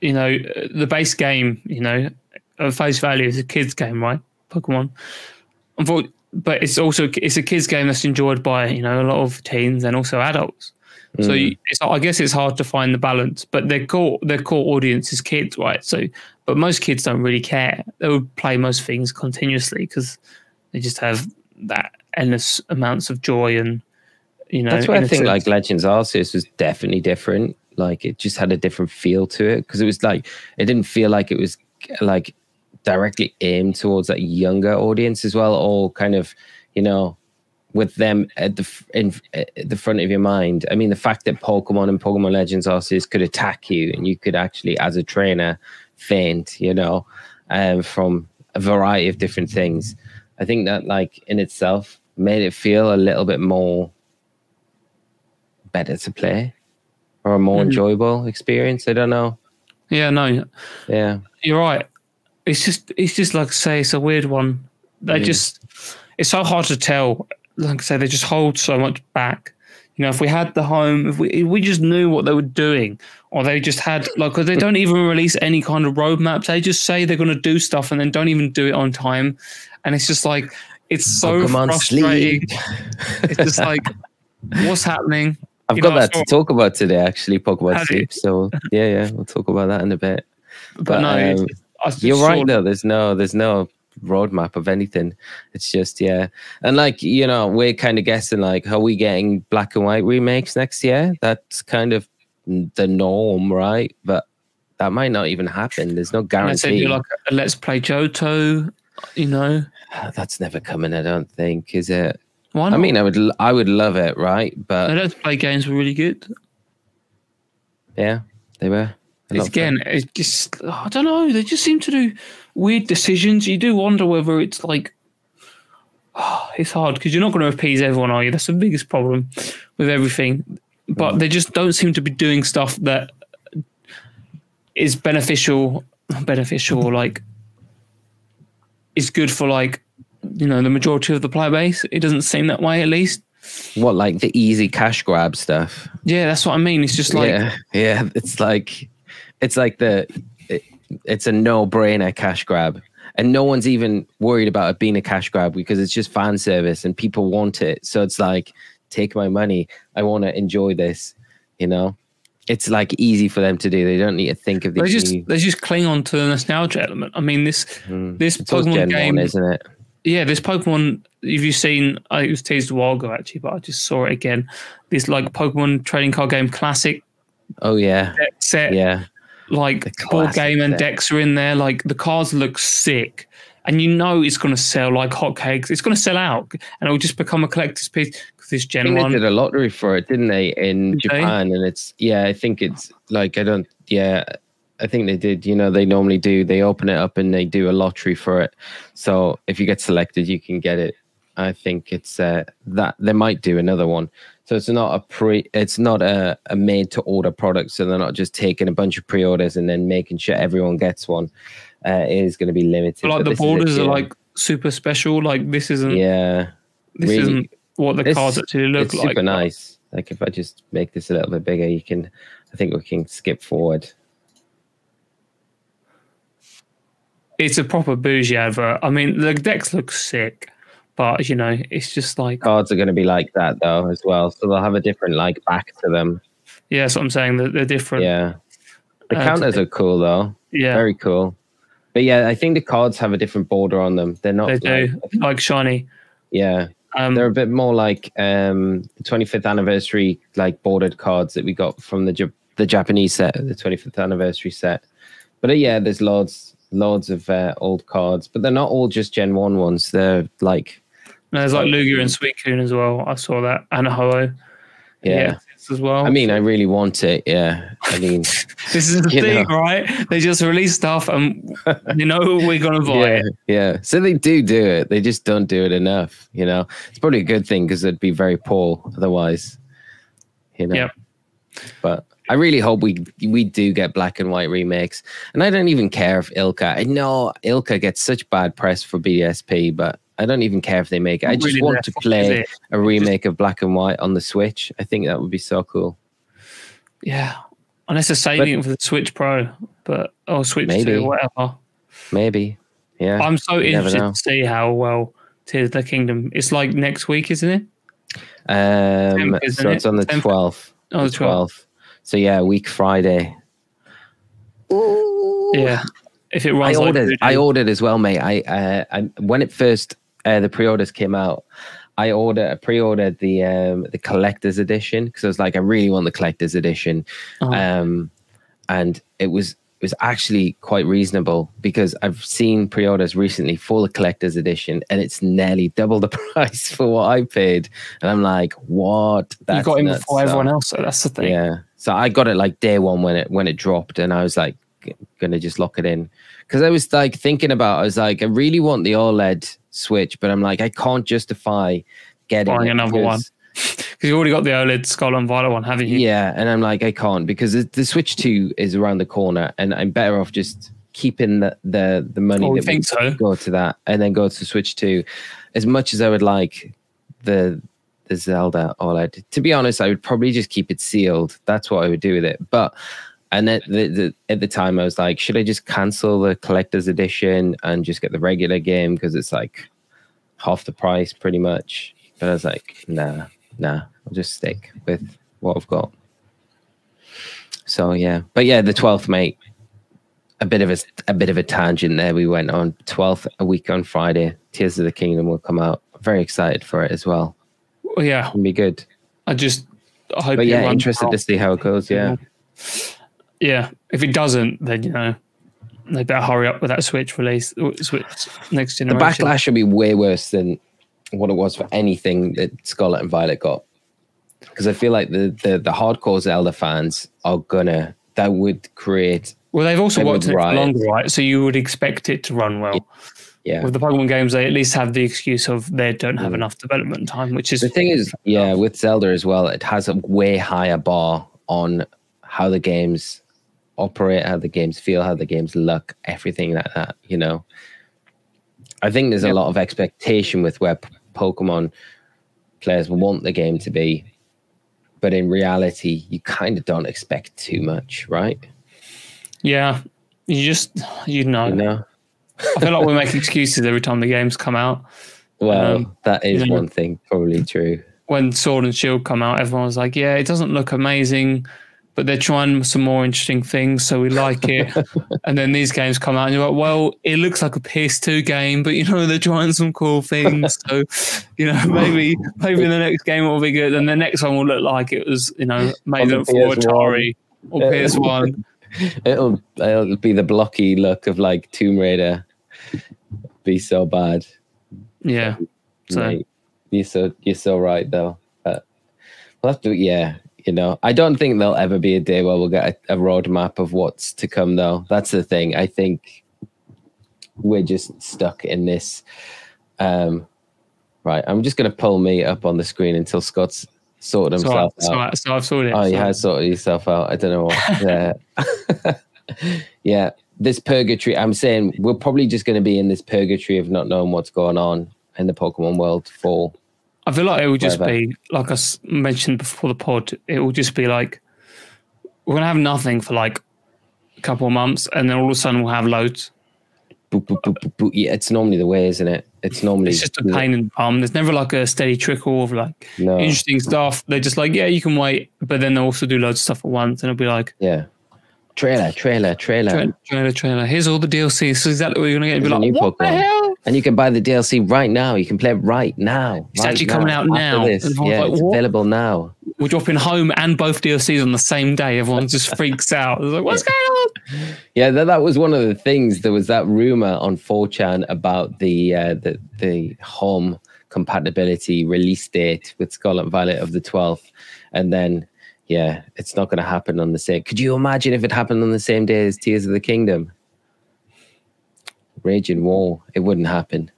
you know the base game, you know, at face value is a kids game, right? Pokemon. But it's also it's a kids game that's enjoyed by you know a lot of teens and also adults. So Mm. you, it's, I guess it's hard to find the balance. But their core their core audience is kids, right? So, but most kids don't really care. They would play most things continuously because they just have that endless amounts of joy and you know. That's why I think like Legends Arceus was definitely different. Like it just had a different feel to it because it was like it didn't feel like it was like directly aimed towards that younger audience as well, or kind of you know with them at the in at the front of your mind. I mean, the fact that Pokemon and Pokemon Legends Arceus could attack you and you could actually, as a trainer, faint. You know, um, from a variety of different things. I think that like in itself made it feel a little bit more better to play or a more Mhm. enjoyable experience. I don't know. yeah, no, Yeah. You're right. It's just it's just like I say, it's a weird one. They Mm. just it's so hard to tell. Like I say, they just hold so much back. You know, if we had the home, if we if we just knew what they were doing, or they just had like, 'cause they don't even release any kind of roadmaps. They just say they're going to do stuff and then don't even do it on time, and it's just like it's so Pokemon frustrating. sleep. It's just like what's happening. I've You got know, that to talk about today, actually, Pokemon Sleep. So yeah, yeah, we'll talk about that in a bit. But, But, no, um, just- I just You're right though. There's no there's no roadmap of anything. It's just yeah. And like, you know, we're kind of guessing like are we getting black and white remakes next year? That's kind of the norm, right? But that might not even happen. There's no guarantee. like a Let's Play Johto, you know. That's never coming, I don't think, is it? Why I mean, I would I would love it, right? But Let's Play games were really good. yeah, they were. It's again, it's just I don't know. They just seem to do weird decisions. You do wonder whether it's like it's hard because you're not going to appease everyone, are you? That's the biggest problem with everything. Mm. But they just don't seem to be doing stuff that is beneficial, beneficial, like is good for like you know the majority of the player base. It doesn't seem that way, at least. What like the easy cash grab stuff? Yeah, that's what I mean. It's just like yeah, yeah. It's like it's like the it, it's a no brainer cash grab, and no one's even worried about it being a cash grab because it's just fan service and people want it. So it's like take my money. I want to enjoy this. You know, it's like easy for them to do. They don't need to think of they just new- they just cling on to the nostalgia element. I mean, this Mm. this It's Pokemon game one, isn't it? yeah, this Pokemon. Have you seen? I it was teased a while ago actually, but I just saw it again. This like Pokemon trading card game classic Oh yeah, set. yeah. Like board game and decks are in there. Like the cards look sick, and you know it's going to sell like hotcakes. It's going to sell out, and it'll just become a collector's piece because this I Gen think they did a lottery for it, didn't they, in? Japan? And it's yeah, I think it's like I don't yeah, I think they did. You know, they normally do. They open it up and they do a lottery for it. So if you get selected, you can get it. I think it's uh, that they might do another one. So it's not a pre, it's not a, a made to order product. So they're not just taking a bunch of pre orders and then making sure everyone gets one. Uh, it is going to be limited. But, like but the borders are like super special. Like this isn't. yeah, this really- isn't what the cards actually look it's like. super nice. Like if I just make this a little bit bigger, you can. I think we can skip forward. It's a proper bougie advert. I mean, the decks look sick, but as you know, it's just like Cards are going to be like that though as well, so they'll have a different like back to them. yeah, that's what I'm saying. That they're different. Yeah, the Uh, counters are cool though. yeah, Very cool. But yeah, I think the cards have a different border on them. They're not. they do like- like shiny. yeah, Um, they're a bit more like um the 25th anniversary like bordered cards that we got from the Jap- the Japanese set, the 25th anniversary set. But uh, yeah, there's loads loads of uh, old cards, but they're not all just Gen One ones. They're like there's like Lugia and mm. Sweet Suicune as well. I saw that and a Ho-Oh. yeah. as well. I mean, I really want it. Yeah, I mean, this is the thing, know. right? They just release stuff, and you know we're gonna buy yeah, it. yeah. So they do do it. They just don't do it enough. You know, it's probably a good thing because it'd be very poor otherwise. You know. Yep. But I really hope we we do get black and white remakes. And I don't even care if ILCA. I know ILCA gets such bad press for BSP, but I don't even care if they make it. I just really want to play it? a remake of black and white on the Switch. I think that would be so cool. Yeah, unless they're saving it for the Switch Pro, but or Switch Maybe. Two, whatever. Maybe. Yeah. I'm so you interested to see how well Tears of the Kingdom. It's like next week, isn't it? Um, Tenth, isn't so it's it? on the Tenth? twelfth. Oh, the 12th. So yeah, week Friday. Yeah. If it I runs like ordered. Voodoo. I ordered as well, mate. I, uh, I when it first uh, the pre-orders came out, I ordered. I pre-ordered the um the collector's edition because I was like, I really want the collector's edition, Oh. um, and it was it was actually quite reasonable because I've seen pre-orders recently for the collector's edition, and it's nearly double the price for what I paid, and I'm like, what? you That's got him nuts. before So- everyone else. So that's the thing. yeah. So I got it like day one when it when it dropped, and I was like gonna just lock it in because I was like thinking about. I was like, I really want the OLED Switch, but I'm like, I can't justify getting Buying another one. because- you already got the OLED Scarlet and Violet one, haven't you? Yeah, and I'm like, I can't because the, Switch Two is around the corner, and I'm better off just keeping the the, the money Oh, we that think so. go to that and then go to Switch 2. As much as I would like the the Zelda OLED, to be honest, I would probably just keep it sealed. That's what I would do with it. But and at the, the, at the time, I was like, should I just cancel the collector's edition and just get the regular game because it's like half the price, pretty much. But I was like, nah, nah, I'll just stick with what I've got. So yeah, but yeah, the twelfth, mate. A bit of a a bit of a tangent there. We went on twelfth a week on Friday. Tears of the Kingdom will come out. Very excited for it as well. Well, yeah. It'll be good. I just I hope. But yeah, interested well. to see how it goes. Yeah, Yeah. Yeah, if it doesn't, then you know they better hurry up with that Switch release. Switch next generation. the backlash will be way worse than what it was for anything that Scarlet and Violet got. Because I feel like the, the the hardcore Zelda fans are gonna that would create Well, they've also worked it longer, right? So you would expect it to run well. yeah. With the Pokemon games, they at least have the excuse of they don't have Mm. enough development time, which is The thing is, yeah, with Zelda as well, it has a way higher bar on how the games operate, how the games feel, how the games look, everything like that. You know, I think there's Yep. a lot of expectation with where P- Pokemon players want the game to be, but in reality, you kind of don't expect too much, right? yeah. You just you know. You know, I feel like we make excuses every time the games come out. well, Um, that is you know. one thing, probably true. When Sword and Shield come out, everyone was like, "Yeah, it doesn't look amazing, but they're trying some more interesting things, so we like it. and then these games come out, and you're like, well, it looks like a PS2 game, but you know they're trying some cool things. so, you know, maybe maybe the next game will be good, and the next one will look like it was, you know, made up for Atari or Yeah. PS1. It'll it'll be the blocky look of like Tomb Raider. Be so bad. Yeah. So Mate, you're so you're so right though. But we'll have to yeah, you know. I don't think there'll ever be a day where we'll get a, a roadmap of what's to come though. That's the thing. I think we're just stuck in this. Um right. I'm just gonna pull me up on the screen until Scott's sorted himself so, out. so I've sorted it. Oh, you have sorted yourself out. I don't know what. Yeah. yeah. This purgatory, I'm saying we're probably just going to be in this purgatory of not knowing what's going on in the Pokemon world for. I feel like it will just Whatever. be like I mentioned before the pod. It will just be like we're gonna have nothing for like a couple of months, and then all of a sudden we'll have loads. Boop, boop, boop, boop, boop. Yeah, it's normally the way, isn't it? It's normally. It's just a pain in the bum. There's never like a steady trickle of like No. interesting stuff. They're just like, yeah, you can wait, but then they will also do loads of stuff at once, and it'll be like Yeah. Trailer, trailer, trailer. trailer, trailer, trailer. Here's all the DLC. This is exactly what you're gonna get. Be like, what the Pokemon. hell? And you can buy the DLC right now. You can play it right now. It's right actually coming out now. This. And I was Yeah, like, it's available now. We're dropping home and both DLCs on the same day. Everyone just freaks out. It's like, what's going on? Yeah, that, that was one of the things. There was that rumor on 4chan about the uh, the the home compatibility release date with Scarlet Violet of the 12th, and then yeah, it's not going to happen on the same. Could you imagine if it happened on the same day as Tears of the Kingdom? Raging War, it wouldn't happen.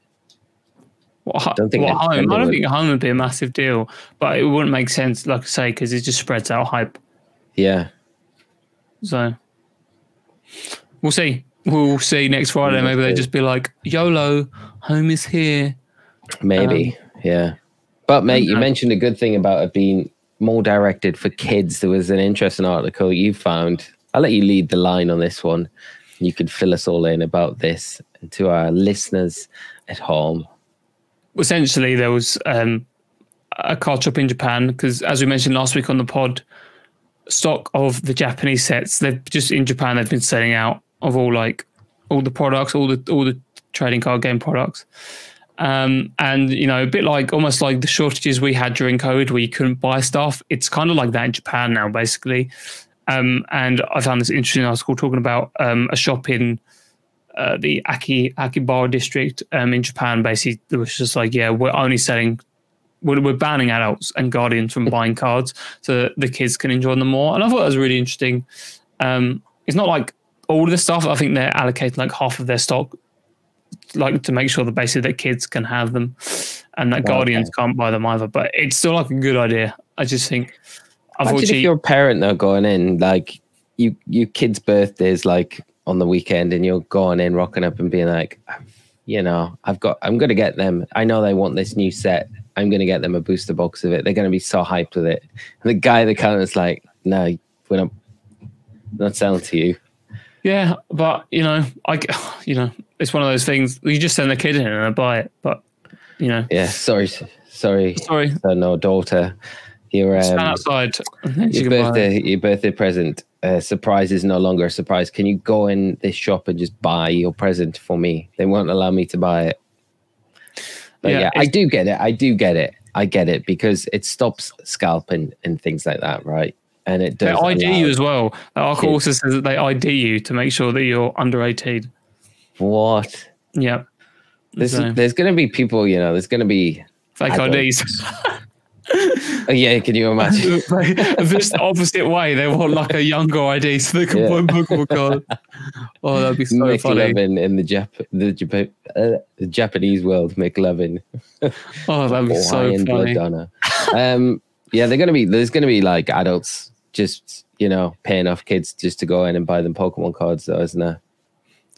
What, Don't think that- home? I don't would. think home would be a massive deal, but it wouldn't make sense, like I say, because it just spreads out hype. Yeah, So we'll see. We'll see next Friday. We'll Maybe they just be like, YOLO, home is here. maybe. Um, yeah, but mate, you okay. Uh, mentioned a good thing about it being more directed for kids. There was an interesting article you found. I'll let you lead the line on this one. You could fill us all in about this and to our listeners at home. Essentially, there was um, a card shop in Japan because, as we mentioned last week on the pod, stock of the Japanese sets they've just in Japan they've been selling out of all like all the products, all the all the trading card game products. Um, and you know, a bit like almost like the shortages we had during COVID, where you couldn't buy stuff. It's kind of like that in Japan now, basically. Um, and I found this interesting article talking about um, a shop in uh, the Aki Akihabara district um, in Japan. Basically, it was just like, yeah, we're only selling, we're, we're banning adults and guardians from buying cards so that the kids can enjoy them more. And I thought that was really interesting. Um, it's not like all of the stuff. I think they're allocating like half of their stock, like to make sure that basically that kids can have them, and that Wow, guardians can't buy them either. But it's still like a good idea. I just think, Imagine if you're a parent though going in, like you your kid's birthday's like on the weekend and you're going in, rocking up and being like, you know, I've got I'm gonna get them. I know they want this new set. I'm gonna get them a booster box of it. They're gonna be so hyped with it. And the guy at the counter's like, No, we're not not selling to you. Yeah, but you know, I you know, it's one of those things. You just send the kid in and they buy it. But you know, Yeah, sorry, sorry, sorry, son or daughter. Your stand um, outside. and then you your birthday, your birthday present. Uh, surprise is no longer a surprise. Can you go in this shop and just buy your present for me? They won't allow me to buy it. But Yeah, yeah, I do get it. I do get it. I get it because it stops scalping and things like that, right? And it They does. ID allow- you as well. Our Kids. also says that they ID you to make sure that you're under 18. What? Yeah. There's, So, there's going to be people, you know, there's going to be. fake adults. IDs. Oh, yeah, can you imagine? this opposite way, they want like a younger ID so they can Yeah. Pokemon cards. Oh, that'd be so Mick funny. Levin in the Jap- the, Jap- uh, the Japanese world, Mick Levin. Oh, that'd be so blood funny. donor. Um, yeah, they're gonna be. There's gonna be like adults just you know paying off kids just to go in and buy them Pokemon cards, though, isn't there?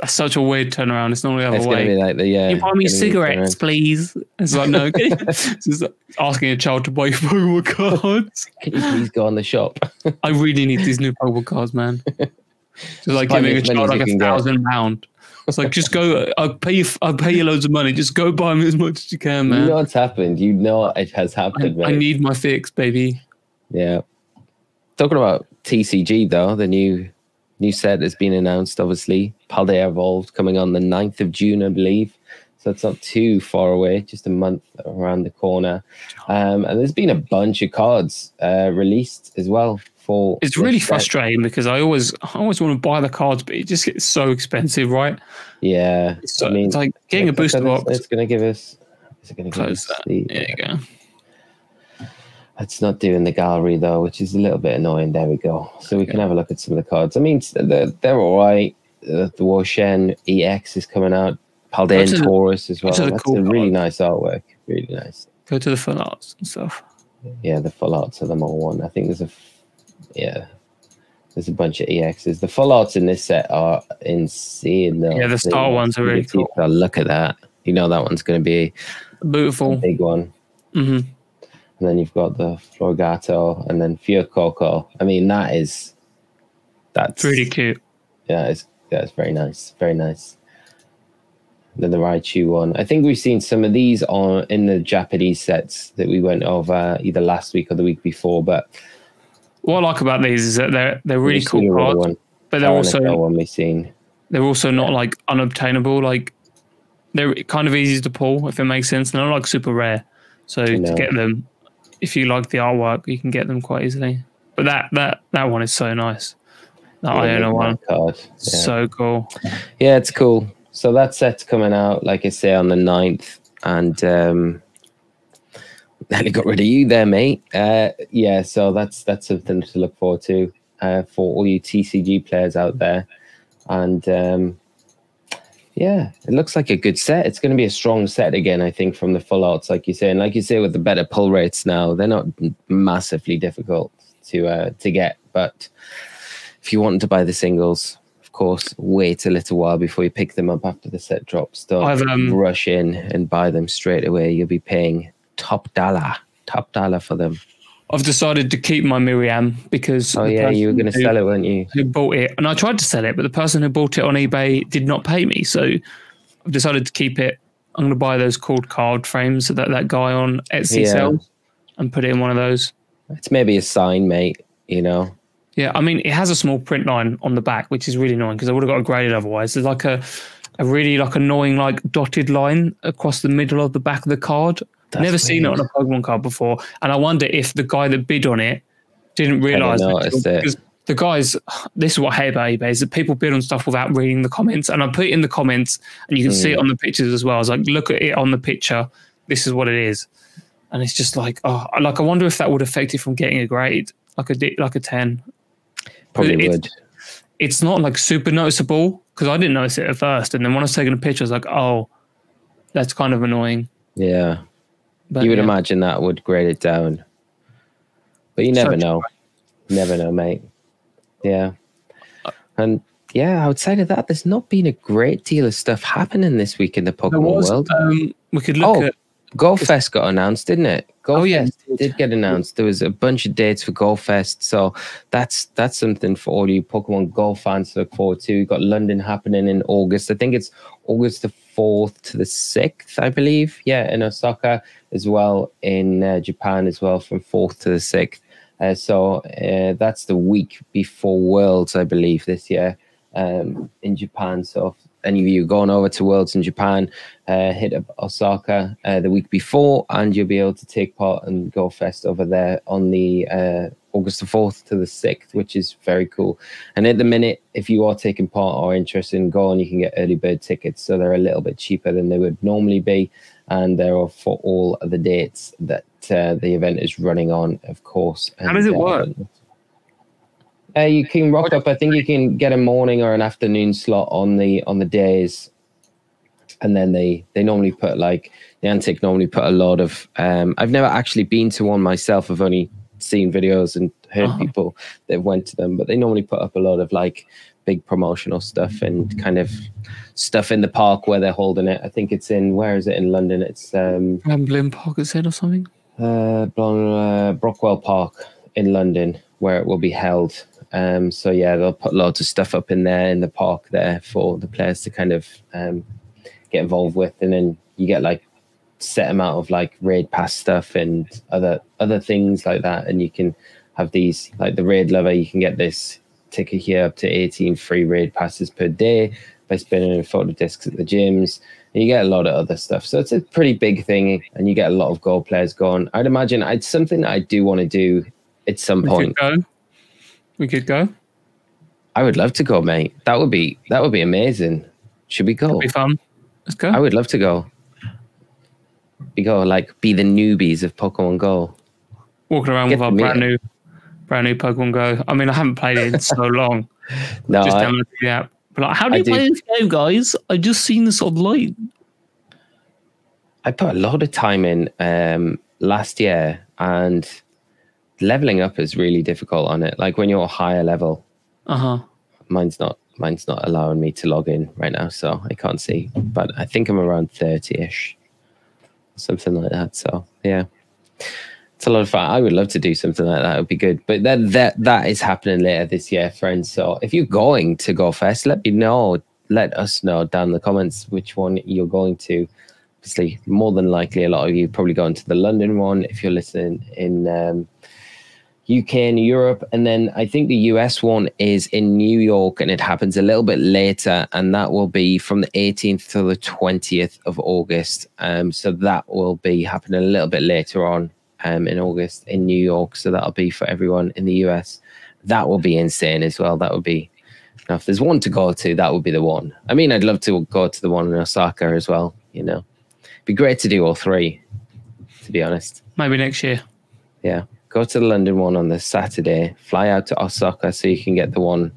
That's such a weird turnaround. It's not the other It's way. like the yeah. you buy me it's gonna be the cigarettes, please. It's like no, you- it's just asking a child to buy Pokemon cards. Can you please go on the shop? I really need these new Pokemon cards, man. Just like giving a child like a get. thousand pound. It's like just go. Uh, I'll pay you. I'll pay you loads of money. Just go buy me as much as you can, man. You know what's happened. You know it has I, happened, I mate. need my fix, baby. yeah. Talking about TCG though. The new new set has been announced. Obviously, Paldea Evolved coming on the 9th of June, I believe. So it's not too far away, just a month around the corner. Um, and there's been a bunch of cards uh, released as well. For It's really set. frustrating because I always I always want to buy the cards, but it just gets so expensive, right? Yeah, So I mean, it's like getting a booster box. It's going to give us. Is it going to give Close us that. the? There you go. It's not doing the gallery though, which is a little bit annoying. There we go. So we can have a look at some of the cards. I mean, they're, they're all right. Uh, the Wo-Chien EX is coming out. To Paldean Tauros as well. That's cool a really nice artwork. Really nice. Go to the full arts and stuff. Yeah, the full arts are the more one. I think there's a, f- yeah, there's a bunch of EXs. The full arts in this set are insane though. Yeah, the star ones are really cool. Look at that. You know that one's going to be a Beautiful. big one. hmm And then you've got the Floragato and then Fuecoco. I mean, that is that's pretty cute. yeah, it's yeah, it's very nice, very nice. Then the Raichu one. I think we've seen some of these on in the Japanese sets that we went over uh, either last week or the week before. But What I like about these is that they're they're really cool cards, but they're also one we've seen. they're also not like unobtainable. Like they're kind of easy to pull if it makes sense. They're not like super rare, so to get them, if you like the artwork, you can get them quite easily. But that that that one is so nice. That Yeah, Iono one, card. Yeah. so cool. Yeah, it's cool. So that set's coming out, like I say, on the 9th. And um nearly got rid of you there, mate. Uh yeah, so that's that's something to look forward to uh for all you TCG players out there. And um yeah, it looks like a good set. It's going to be a strong set again, I think, from the full arts, like you say. And like you say, with the better pull rates now, they're not massively difficult to uh, to get. But if you want to buy the singles, of course, wait a little while before you pick them up after the set drops. Don't um, rush in and buy them straight away. You'll be paying top dollar, top dollar for them. I've decided to keep my Miriam because Oh yeah, you were going to sell it, weren't you? who bought it, and I tried to sell it, but the person who bought it on eBay did not pay me. So I've decided to keep it. I'm going to buy those called card frames that that guy on Etsy Yeah. sells and put it in one of those. It's maybe a sign, mate. You know, Yeah, I mean, it has a small print line on the back, which is really annoying because I would have got it graded otherwise. There's like a, a really like annoying like dotted line across the middle of the back of the card. That's Never seen it on a Pokemon card before, and I wonder if the guy that bid on it didn't realize that- noticed it. because the guys. This is what I hate about eBay is that people bid on stuff without reading the comments, and I put it in the comments, and you can see Mm. it on the pictures as well. I was like, look at it on the picture. This is what it is, and it's just like, oh, like I wonder if that would affect it from getting a grade, like a like a ten probably it's- would. it's not like super noticeable because I didn't notice it at first, and then when I was taking a picture, I was like, "Oh, that's kind of annoying." Yeah, But you would yeah. imagine that would grade it down, but you never know. Never know, mate. Yeah, and yeah, outside of that, there's not been a great deal of stuff happening this week in the Pokemon was. world. Um, we could look Oh, at. GoFest got announced, didn't it? GoFest Oh, yeah. did get announced. There was a bunch of dates for GoFest, so that's that's something for all you Pokemon Go fans to look forward to. We've got London happening in August. I think it's August the fourth to the sixth, I believe. Yeah, in Osaka as well in uh, Japan as well from fourth to the sixth. Uh, so uh, that's the week before Worlds, I believe, this year um, in Japan. So if any of you going over to Worlds in Japan, uh, hit up Osaka uh, the week before, and you'll be able to take part and go fest over there on the uh, August the fourth to the sixth, which is very cool. And at the minute, if you are taking part or interested in going, you can get early bird tickets, so they're a little bit cheaper than they would normally be, and they're for all the dates that uh, the event is running on, of course. How does it uh, work? uh, you can rock up. I think you can get a morning or an afternoon slot on the on the days, and then they they normally put like the Niantic normally put a lot of. Um, I've never actually been to one myself. I've only seen videos and heard Uh-huh. people that went to them, but they normally put up a lot of like big promotional stuff and kind of stuff in the park where they're holding it. I think it's in where is it in London? It's um, Ramblin' Pocket said or something. uh, uh, Brockwell Park in London, where it will be held. Um, so yeah, they'll put loads of stuff up in there in the park there for the players to kind of um, get involved with, and then you get like set amount of like raid pass stuff and other other things like that, and you can have these like the raid lover. You can get this ticket here up to 18 free raid passes per day by spinning photo discs at the gyms. And you get a lot of other stuff. So it's a pretty big thing, and you get a lot of gold players going. I'd imagine it's something that I do want to do at some We point. could go. We could go. I would love to go, mate. That would be that would be amazing. Should we go? It'd be fun. Let's go. I would love to go. We go like be the newbies of Pokemon Go. Walking around Get with our brand new, brand new Pokemon Go. I mean, I haven't played it in so long. No, just I- downloaded the app. But like, how do I you do- play this game, guys? I just seen this online. I put a lot of time in um, last year, and leveling up is really difficult on it. Like when you're a higher level, Uh huh. mine's not mine's not allowing me to log in right now, so I can't see. But I think I'm around thirty ish, something like that. So yeah, it's a lot of fun. I would love to do something like that. It would be good. But that that that is happening later this year, friends. So if you're going to go fest, let me know. Let us know down in the comments which one you're going to. Obviously, more than likely, a lot of you probably going to the London one if you're listening in. Um, UK and Europe. And then I think the US one is in New York and it happens a little bit later. And that will be from the 18th to the 20th of August. Um, so that will be happening a little bit later on um, in August in New York. So that'll be for everyone in the US. That will be insane as well. That would be. Now, if there's one to go to, that would be the one. I mean, I'd love to go to the one in Osaka as well. You know, be great to do all three. To be honest, Maybe next year. yeah go to the london one on the saturday fly out to osaka so you can get the one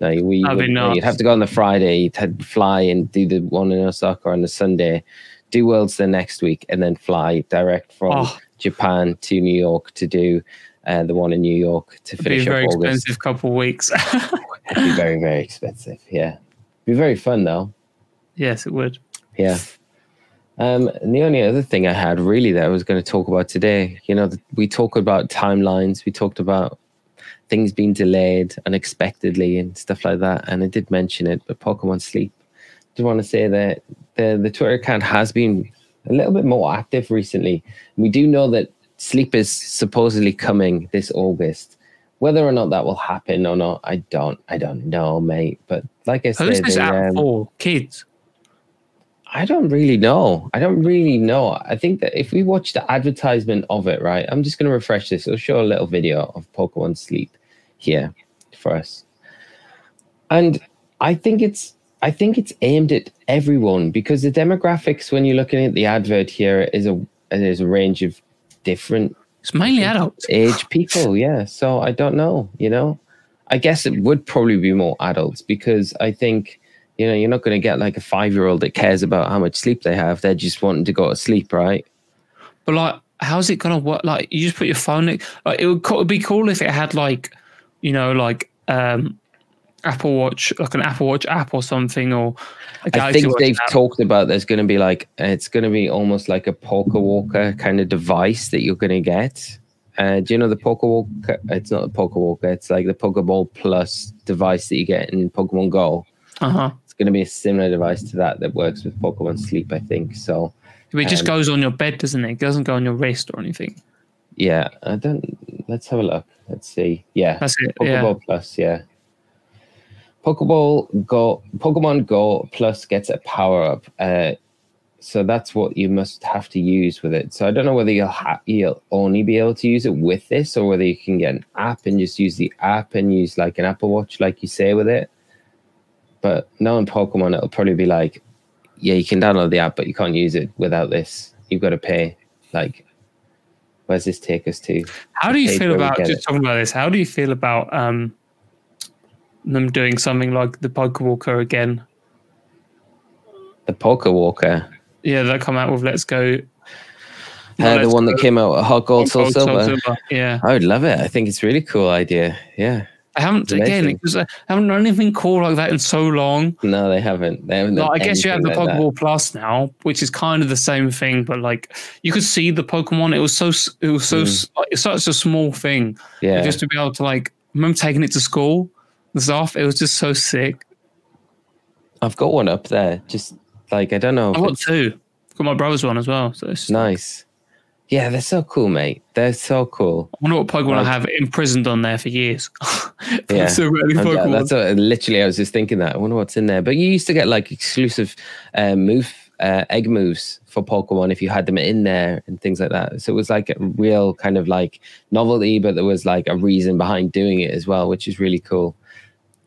no, we you'd have to go on the friday you'd have to fly and do the one in osaka on the sunday do worlds the next week and then fly direct from Oh. Japan to new york to do uh, the one in new york to It'd be a very up august expensive couple of weeks. it'd be very very expensive yeah be very fun though yes, it would. yeah. Um, and the only other thing I had really that I was going to talk about today, you know, we talk about timelines, we talked about things being delayed unexpectedly and stuff like that. And I did mention it, but Pokemon Sleep. do want to say that the, the Twitter account has been a little bit more active recently. We do know that Sleep is supposedly coming this August. Whether or not that will happen or not, I don't, I don't know, mate. But like I said, Who's this app um, for? Kids. I don't really know. I don't really know. I think that if we watch the advertisement of it, right? I'm just going to refresh this. I'll show a little video of Pokemon Sleep here for us. And I think it's I think it's aimed at everyone because the demographics when you're looking at the advert here is a there's a range of different It's mainly adults. age people yeah so i don't know you know i guess it would probably be more adults because i think you know you're not going to get like a five year old that cares about how much sleep they have they're just wanting to go to sleep right But like, how's it gonna work? Like, you just put your phone. Like, it would, co- it'd be cool if it had like, you know, like um, Apple Watch, like an Apple Watch app or something, or a i think Watch they've app. talked about there's going to be like it's going to be almost like a Pokewalker kind of device that you're going to get uh, do you know the Pokewalker it's not the Pokewalker it's like the pokeball plus device that you get in pokemon go Uh-huh. it's going to be a similar device to that that works with pokemon sleep i think so It just Um, goes on your bed, doesn't it? It doesn't go on your wrist or anything. Yeah, I don't. Let's have a look. Let's see. Yeah, That's it. Pokeball yeah. Plus. Yeah, Pokeball Go. Pokemon Go Plus gets a power up. Uh, so that's what you must have to use with it. So I don't know whether you'll ha- you'll only be able to use it with this, or whether you can get an app and just use the app and use like an Apple Watch, like you say with it. But knowing Pokemon, it'll probably be like, yeah, you can download the app, but you can't use it without this. You've got to pay. Like, where's this take us to? How do you feel about just it. talking about this? How do you feel about um them doing something like the Pokewalker again? The Pokewalker. Yeah, that come out with Let's Go. Uh, the Let's one that came out with HeartGold Soul Silver. Silver. Yeah, I would love it. I think it's a really cool idea. Yeah. I haven't again because I haven't done anything cool like that in so long. No, they haven't. They haven't. Like, I guess you have the like. Pokeball Plus now, which is kind of the same thing, but like you could see the Pokemon. It was so it was so Mm. it's such a small thing. Yeah. Just to be able to like I remember taking it to school stuff. It was just so sick. I've got one up there. Just like I don't know. if I got two. Got my brother's one as well. So it's nice. Yeah, they're so cool, mate. They're so cool. I wonder what Pokemon Like- I have imprisoned on there for years. Yeah. so Pokemon. that's what, literally, I was just thinking that. I wonder what's in there. But you used to get like exclusive uh, move uh, egg moves for Pokemon if you had them in there and things like that. So it was like a real kind of like novelty, but there was like a reason behind doing it as well, which is really cool.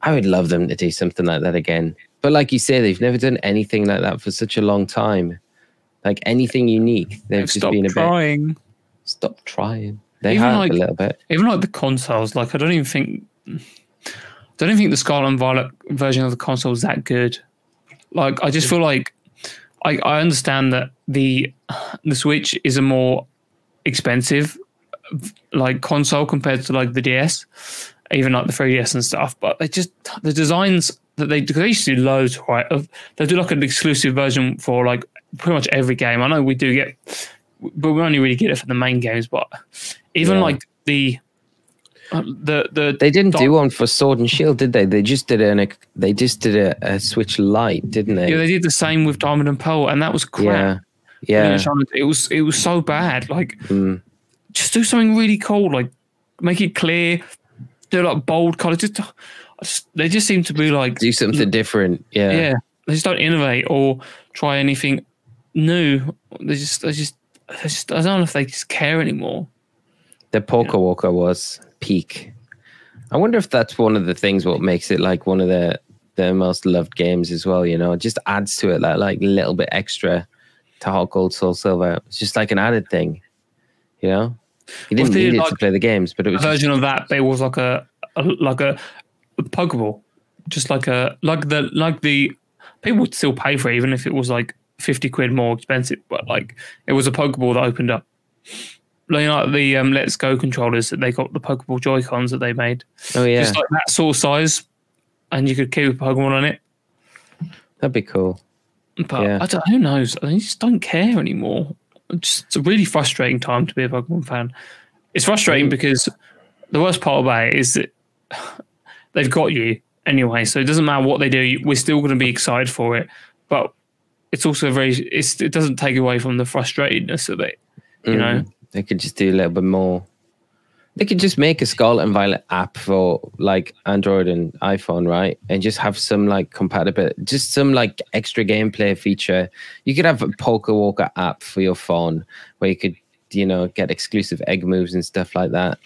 I would love them to do something like that again. But like you say, they've never done anything like that for such a long time. Like anything unique, they've just been a bit. trying. Stop trying. They Even have like- a little bit. Even like the consoles, like I don't even think, I don't even think the Scarlet and Violet version of the console is that good. Like I just feel like, I I understand that the the Switch is a more expensive like console compared to like the DS, even like the 3DS and stuff. But they just the designs that they they used to do loads right. Of they do like an exclusive version for like pretty much every game. I know we do get, but we only really get it for the main games. But even Yeah. like the uh, the the They didn't do one for Sword and Shield, did they? They just did an they just did a, a Switch Lite, didn't they? yeah they did the same with Diamond and Pearl, and that was crap. yeah, yeah. It was it was so bad. Like Mm. just do something really cool. Like make it clear. Do like bold colors. Just, just they just seem to be like Do something different. Yeah. yeah. They just don't innovate or try anything new. They just they just they just I don't know if they just care anymore. The Pokewalker was peak. I wonder if that's one of the things what makes it like one of the the most loved games as well. You know, it just adds to it that like little bit extra to HeartGold Soul Silver. It's just like an added thing. You know, you didn't need it like to play the games, but it A was just, version of that, there was like a, a like a, a Pokeball, just like a like the like the people would still pay for it even if it was like fifty quid more expensive. But like it was a Pokeball that opened up. Like, you know, like the um, Let's Go controllers that they got the Pokeball Joy Cons that they made, oh yeah, just like that sort of size, and you could keep a Pokemon on it. that'd be cool. But Yeah. I don't. Who knows? They just don't care anymore. It's just a really frustrating time to be a Pokemon fan. It's frustrating Mm. because the worst part about it is that they've got you anyway. So it doesn't matter what they do. We're still going to be excited for it. But it's also very. It's, it doesn't take away from the frustratedness of it. You know. Mm. they could just do a little bit more. They could just make a Scarlet and Violet app for like Android and iPhone, right? And just have some like compatibility, just some like extra gameplay feature. You could have a Pokewalker app for your phone where you could, you know, get exclusive egg moves and stuff like that.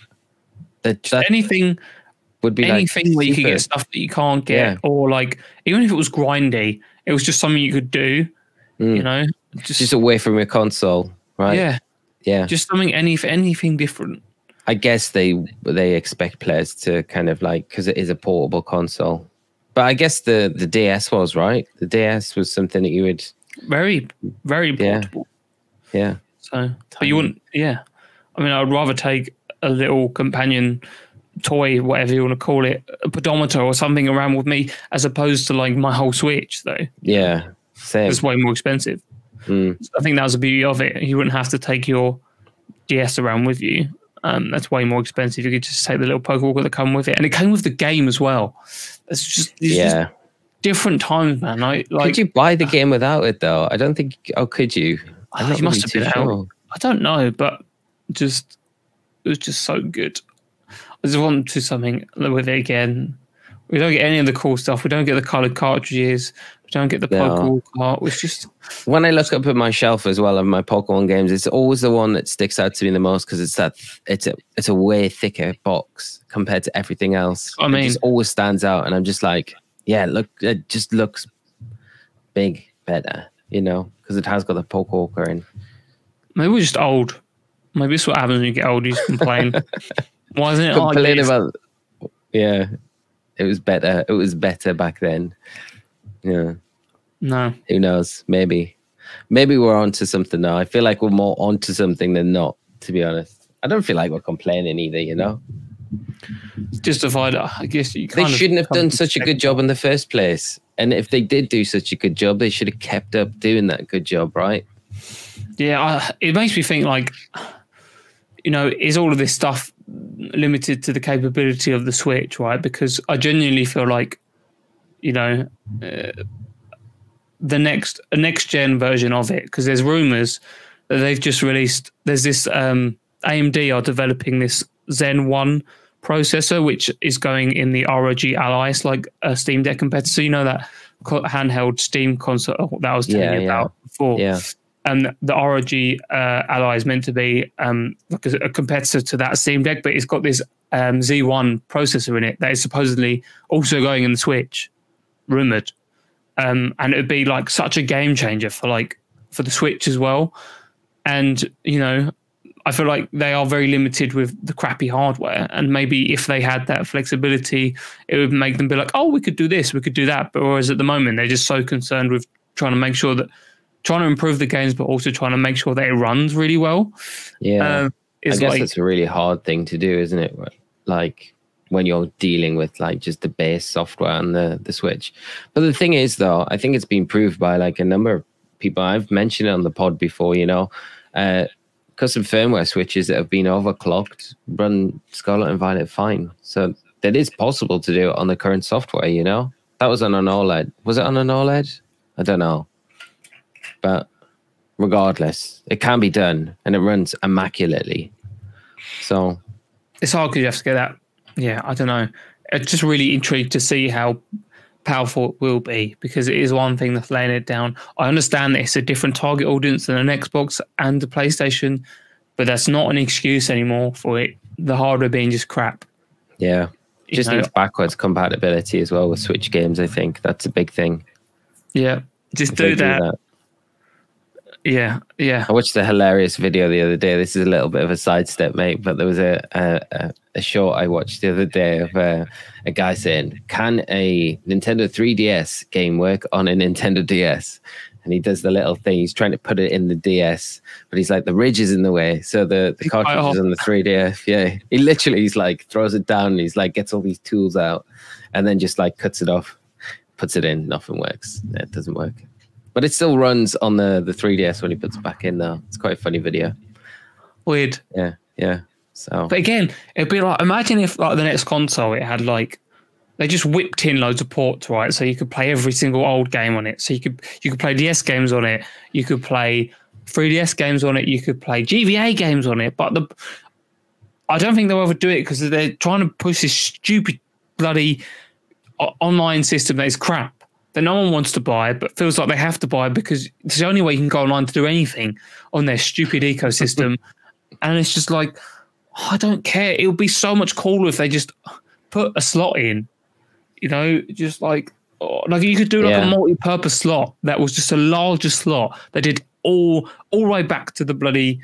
That, that Anything, would be anything like where you could get stuff that you can't get, Yeah. or like even if it was grindy, it was just something you could do. Mm. You know, just away from your console, right? yeah, yeah. just something any anything different. I guess they they expect players to kind of like because it is a portable console. But I guess the the DS was right. The DS was something that you would, Very, very portable. yeah, So, but you wouldn't, yeah. I mean, I would rather take a little companion toy, whatever you want to call it, a pedometer or something around with me, as opposed to like my whole Switch, though. yeah, same. It's way more expensive. Mm. I think that was the beauty of it. You wouldn't have to take your DS around with you. Um, that's way more expensive. You could just take the little Pokewalker that come with it, and it came with the game as well. It's just, it's just Yeah. different times, man. I like. could you buy the game without it though? I don't think. Oh, could you? I'm Oh, not must really have been out. I don't know, but just it was just so good. I just want to do something with it again. We don't get any of the cool stuff. We don't get the colored cartridges. Don't get the No. Pokeball cart. It's just When I look up at my shelf as well of my Pokemon games, it's always the one that sticks out to me the most because it's that it's a it's a way thicker box compared to everything else. I it mean- just always stands out, and I'm just like, yeah, look, it just looks big, better, you know, because it has got the Pokewalker in. maybe we're just old. Maybe it's what happens when you get old. You just complain. Why isn't it like Complain this? about, yeah, it was better. It was better back then. Yeah. No, who knows? Maybe, maybe we're onto something now. I feel like we're more onto something than not. To be honest, I don't feel like we're complaining either. You know, it's justified. I guess you they shouldn't have done such a good job in the first place. And if they did do such a good job, they should have kept up doing that good job, right? Yeah, I, it makes me think like, you know, is all of this stuff limited to the capability of the Switch, right? Because I genuinely feel like, you know, uh, the next a next gen version of it, because there's rumors that they've just released. There's this um, AMD are developing this Z1 processor, which is going in the ROG Ally. It's like a Steam Deck competitor. You know that handheld Steam console that I was telling Yeah, you yeah. about before. Yeah. And the ROG uh, Ally is meant to be um, like a, a competitor to that Steam Deck, but it's got this um, Z1 processor in it that is supposedly also going in the Switch, rumored. Um, and it would be like such a game changer for like for the Switch as well. And you know, I feel like they are very limited with the crappy hardware. And maybe if they had that flexibility, it would make them be like, oh, we could do this, we could do that. But whereas at the moment, they're just so concerned with trying to make sure that trying to improve the games, but also trying to make sure that it runs really well. Yeah. Um, I guess like, it's a really hard thing to do, isn't it? Like when you're dealing with like just the base software on the the Switch. But the thing is, though, I think it's been proved by like a number of people. I've mentioned it on the pod before. You know, uh, custom firmware switches that have been overclocked run Scarlet and Violet fine. So that is possible to do it on the current software. You know, that was on an OLED. Was it on an OLED? I don't know, but regardless, it can be done and it runs immaculately. So it's hard because you have to get that. Yeah, I don't know. I'm just really intrigued to see how powerful it will be because it is one thing that's laying it down. I understand that it's a different target audience than an Xbox and a PlayStation, but that's not an excuse anymore for it. The hardware being just crap. yeah, you just know? needs backwards compatibility as well with Switch games. I think that's a big thing. yeah, just If they do that. Yeah, yeah. I watched a hilarious video the other day. This is a little bit of a sidestep, mate, but there was a a, a, short I watched the other day of uh, a guy saying, "Can a Nintendo 3DS game work on a Nintendo DS?" And he does the little thing. He's trying to put it in the DS, but he's like the ridge is in the way, so the the cartridge is on the 3DS. Yeah, he literally he's like throws it down. And he's like gets all these tools out, and then just like cuts it off, puts it in. Nothing works. It doesn't work but it still runs on the the 3ds when he puts it back in though it's quite a funny video Weird. yeah yeah so But again, it'd be like imagine if like the next console it had like they just whipped in loads of ports, right? So you could play every single old game on it. So you could you could play DS games on it, you could play 3DS games on it, you could play GBA games on it. But the I don't think they'll ever do it because they're trying to push this stupid bloody uh, online system that is crap that no one wants to buy, but feels like they have to buy because it's the only way you can go online to do anything on their stupid ecosystem. and it's just like, oh, I don't care. It would be so much cooler if they just put a slot in, you know, just like, oh, like you could do like Yeah. a multi-purpose slot that was just a larger slot that did all all the way back to the bloody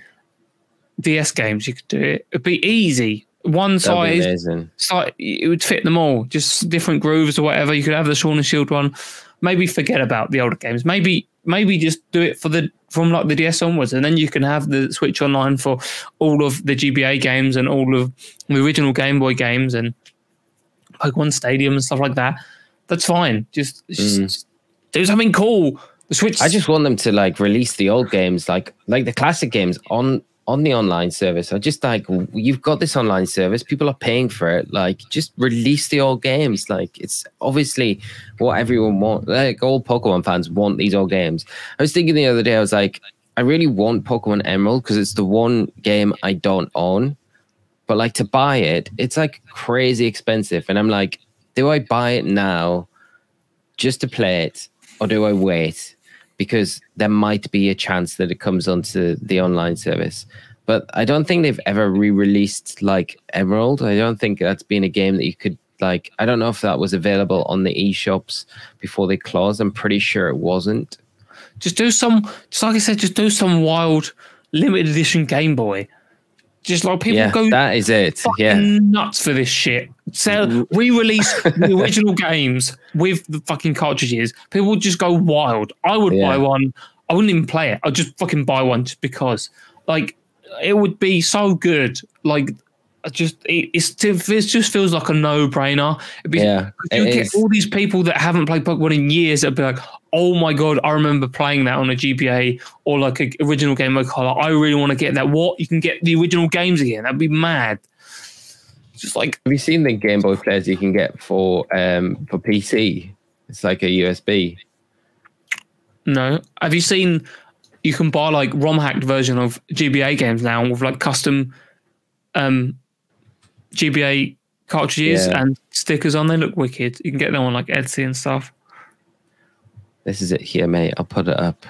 DS games. You could do it. It'd be easy. One size, size, it would fit them all. Just different grooves or whatever. You could have the Sword and Shield one. Maybe forget about the older games. Maybe maybe just do it for the from like the DS onwards, and then you can have the Switch Online for all of the GBA games and all of the original Game Boy games and Pokemon Stadium and stuff like that. That's fine. Just, just mm. do something cool. The Switch. i just want them to like release the old games like like the classic games on on the online service i just like you've got this online service people are paying for it like just release the old games like it's obviously what everyone wants like all pokemon fans want these old games. I was thinking the other day i was like i really want pokemon emerald because it's the one game i don't own but like to buy it it's like crazy expensive and i'm like do i buy it now just to play it or do i wait because there might be a chance that it comes onto the online service but i don't think they've ever re-released like emerald i don't think that's been a game that you could like i don't know if that was available on the eShops before they closed i'm pretty sure it wasn't just do some. Just like I said, just do some wild limited edition Game Boy. Just like people yeah go that is it yeah nuts for this shit. So re-release the original games with the fucking cartridges. People would just go wild. I would Yeah. buy one. I wouldn't even play it. I'd just fucking buy one just because. Like it would be so good. Like I just it, it's, it just feels like a no-brainer. It'd be, yeah you get is. all these people that haven't played Pokemon in years that'd be like, "Oh my god, I remember playing that on a GBA or like a original Game Boy Color. I really want to get that. What you can get the original games again? That'd be mad." Just like have you seen the game boy players you can get for um for pc it's like a usb no, have you seen you can buy like ROM hacked version of GBA games now with like custom um GBA cartridges Yeah. and stickers on. They look wicked. You can get them on like Etsy and stuff. This is it here, mate. I'll put it up.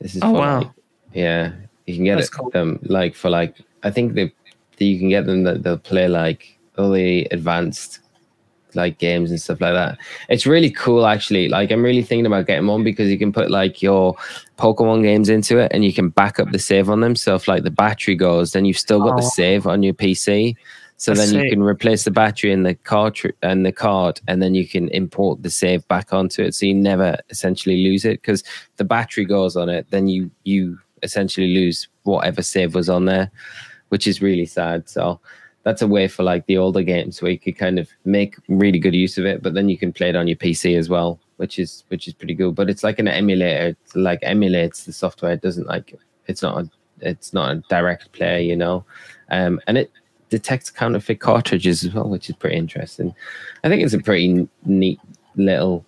This is Oh, for, wow. like- yeah, you can get That's it cool. um like for like I think they that you can get them that they'll play like all the advanced like games and stuff like that. It's really cool actually. Like I'm really thinking about getting one because you can put like your Pokemon games into it and you can back up the save on them. So if like the battery goes, then you've still got the Oh. save on your PC. So That's then you can replace the battery in the cartridge and the card, and then you can import the save back onto it. So you never essentially lose it because the battery goes on it, then you you essentially lose whatever save was on there, which is really sad. So that's a way for like the older games where you could kind of make really good use of it, but then you can play it on your PC as well, which is which is pretty good. But it's like an emulator, it's like emulates the software. It doesn't like it's not a it's not a direct play, you know. Um, and it detects counterfeit cartridges as well, which is pretty interesting. I think it's a pretty neat little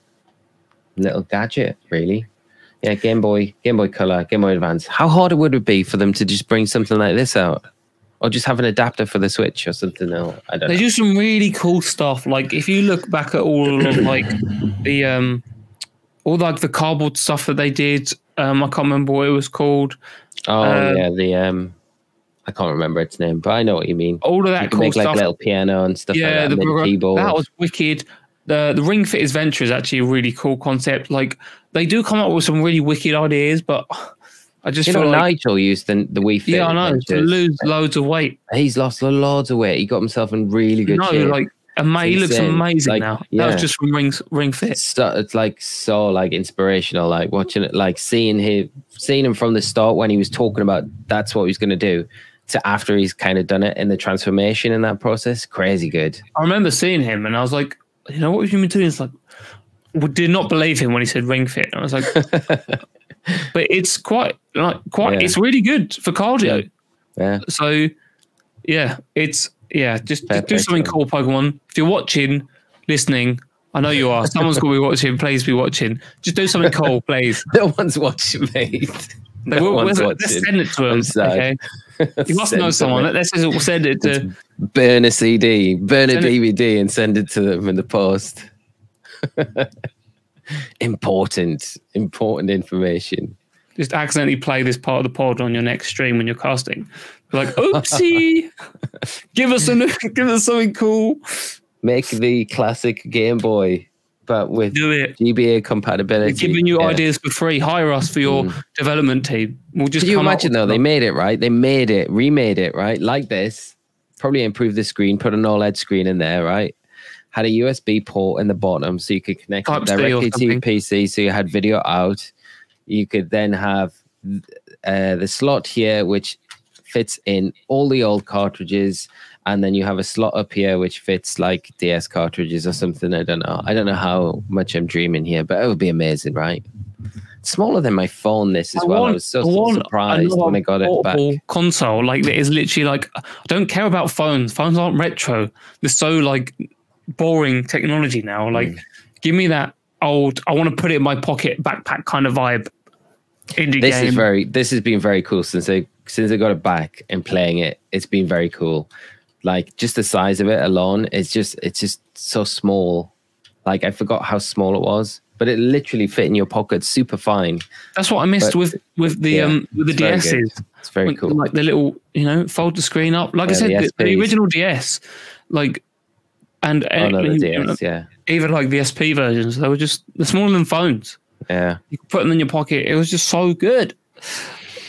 little gadget, really. Yeah, Game Boy, Game Boy Color, Game Boy Advance. How hard would it be for them to just bring something like this out, or just have an adapter for the Switch or something? else? I don't They know. do some really cool stuff. Like if you look back at all of like the um all like the cardboard stuff that they did. Um I can't remember what it was called. oh uh, yeah, the um, I can't remember its name, but I know what you mean. All of that can cool make like stuff. little piano and stuff yeah, like that. the, keyboard. that was wicked. The the Ring Fit Adventure is actually a really cool concept. Like they do come up with some really wicked ideas, but I just you feel know, like Nigel used the the Wii Fit. yeah, I know to lose loads of weight. He's lost loads of weight. He got himself in really good no, shape. like ama- he looks amazing Like, now. That was just from Ring Ring Fit. it's, so, it's like so like inspirational like watching it like seeing him seeing him from the start when he was talking about that's what he was going to do to after he's kind of done it in the transformation in that process crazy good I remember seeing him and I was like, you know, what have you been doing? It's like, we did not believe him when he said ring fit. And I was like, but it's quite, like, quite, Yeah. it's really good for cardio. yeah So, yeah, it's, yeah, just, just do something cool, Pokemon. If you're watching, listening, I know you are. Someone's going to be watching. Please be watching. Just do something cool, please. no one's watching They no will- one's let's, let's send it to him. Okay. You must know someone. Let's just send it to. burn a cd burn a Send it- dvd and send it to them in the post important important information just accidentally play this part of the pod on your next stream when you're casting. Like, oopsie, give us a give us something cool. make the classic game boy but with Do it. GBA We're compatibility. giving you Yeah. ideas for free. Hire us for your Mm. development team. We'll just. Can you imagine though? They made it right. They made it, remade it right, like this. Probably improved the screen, put an OLED screen in there, right? Had a USB port in the bottom so you could connect it Type directly to your. PC. So you had video out. You could then have uh, the slot here, which fits in all the old cartridges, and then you have a slot up here which fits like DS cartridges or something. I don't know. I don't know how much I'm dreaming here, but it would be amazing, right? Smaller than my phone. This as I well. I was so I want surprised when I got it back. console like that is literally like I don't care about phones. Phones aren't retro. They're so like boring technology now. Like, Mm. give me that old. I want to put it in my pocket backpack kind of vibe. Indie this game. is very this has been very cool since I since I got it back and playing it. It's been very cool. Like just the size of it alone, it's just it's just so small. Like I forgot how small it was, but it literally fit in your pocket super fine. That's what I missed But- with with the yeah, um with the it's very. DSs. It's very cool. Like the little, you know, fold the screen up. Like I said, the, the original DS, like, and oh no, the even, DS, yeah, even like the SP versions, they were just they're smaller than phones. yeah. You could put them in your pocket. It was just so good.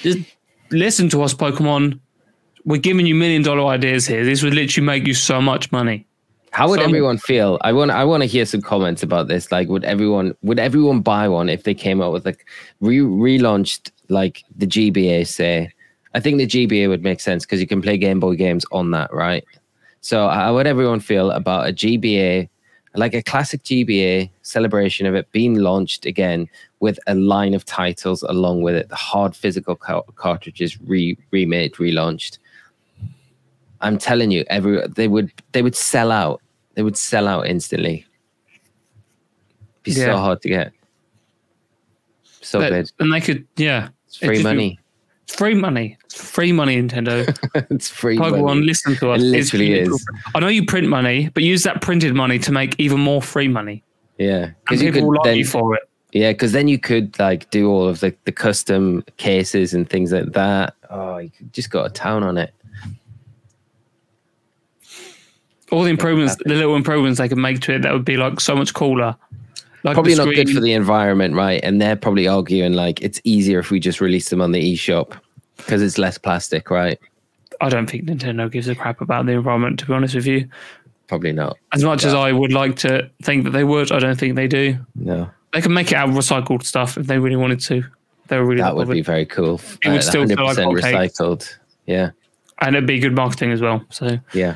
Just listen to us, Pokemon. We're giving you million dollar ideas here. This would literally make you so much money. How would Some- everyone feel? I want I want to hear some comments about this. Like, would everyone would everyone buy one if they came out with like re relaunched like the GBA? Say, I think the GBA would make sense because you can play Game Boy games on that, right? So, how would everyone feel about a GBA, like a classic GBA celebration of it being launched again with a line of titles along with it, the hard physical car- cartridges re remade, relaunched? I'm telling you, every they would they would sell out. They would sell out instantly. Be so hard to get. So But- good. and they could, yeah, It's free money. It's free money, it's free money, Nintendo. it's free Pokemon, money. listen to us. It literally is. I know you print money, but use that printed money to make even more free money, Yeah, and because you people could like then, you for it. yeah, because then you could like do all of the, the custom cases and things like that. Oh, you just got a town on it. All the improvements, the little improvements they could make to it, that would be like so much cooler. Like Probably not good for the environment, right? And they're probably arguing like it's easier if we just release them on the eShop because it's less plastic, right? I don't think Nintendo gives a crap about the environment. To be honest with you, Probably not. as much as I would like to think that they would, I don't think they do. No, They can make it out of recycled stuff if they really wanted to. They were really that that would be very cool. It would uh, still feel 100% hot cakes. recycled. Yeah, and it'd be good marketing as well. So yeah.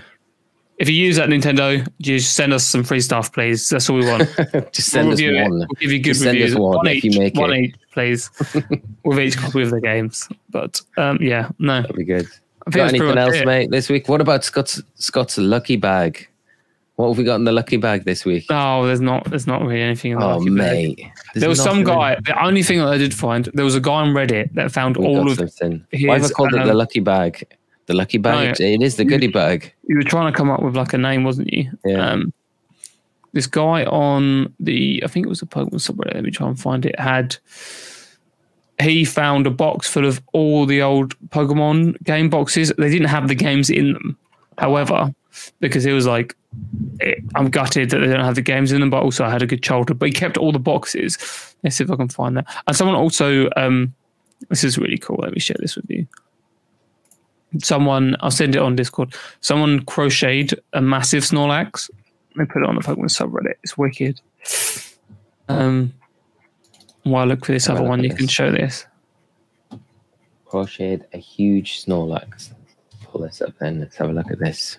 If you use that Nintendo, just send us some free stuff, please. That's all we want. just send we'll us it. one. We'll give you good Just send us reviews. one if each, you make one it. each, please, with each copy of the games. But um, yeah, no. That'd be good. Got anything else, it. mate, this week? What about Scott's Scott's lucky bag? What have we got in the lucky bag this week? Oh, there's not. There's not really anything. in the oh, lucky bag. mate. There's There was some in- guy. The only thing that I did find, there was a guy on Reddit that found We all of. something. his, Why have I called it the um, lucky bag? The lucky bag? No, it is the goodie bag. You were trying to come up with like a name, wasn't you? Yeah. Um, this guy on the, I think it was a Pokemon subreddit. Let me try and find it. Had he found a box full of all the old Pokemon game boxes? They didn't have the games in them. However, because he was like, I'm gutted that they don't have the games in them, but also I had a good childhood. But he kept all the boxes. Let's see if I can find that. And someone also, um, this is really cool. Let me share this with you. Someone, I'll send it on Discord. Someone crocheted a massive Snorlax. Let me put it on the Pokemon subreddit. It's wicked. Um, while I look for this a other one, you can show this. Crocheted a huge Snorlax. Pull this up then. Let's have a look at this.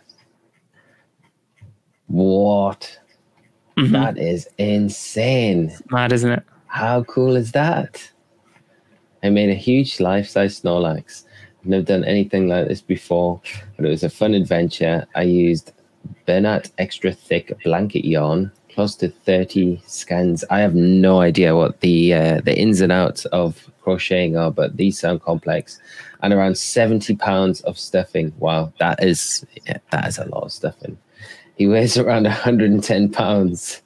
What? Mhm. That is insane. Mad, isn't it? How cool is that? I made a huge life-size Snorlax. I've never done anything like this before, but it was a fun adventure. I used Bernat extra thick blanket yarn, close to 30 skeins. I have no idea what the uh, the ins and outs of crocheting are, but these sound complex. And around 70 pounds of stuffing. Wow, that is yeah, that is a lot of stuffing. He weighs around 110 pounds.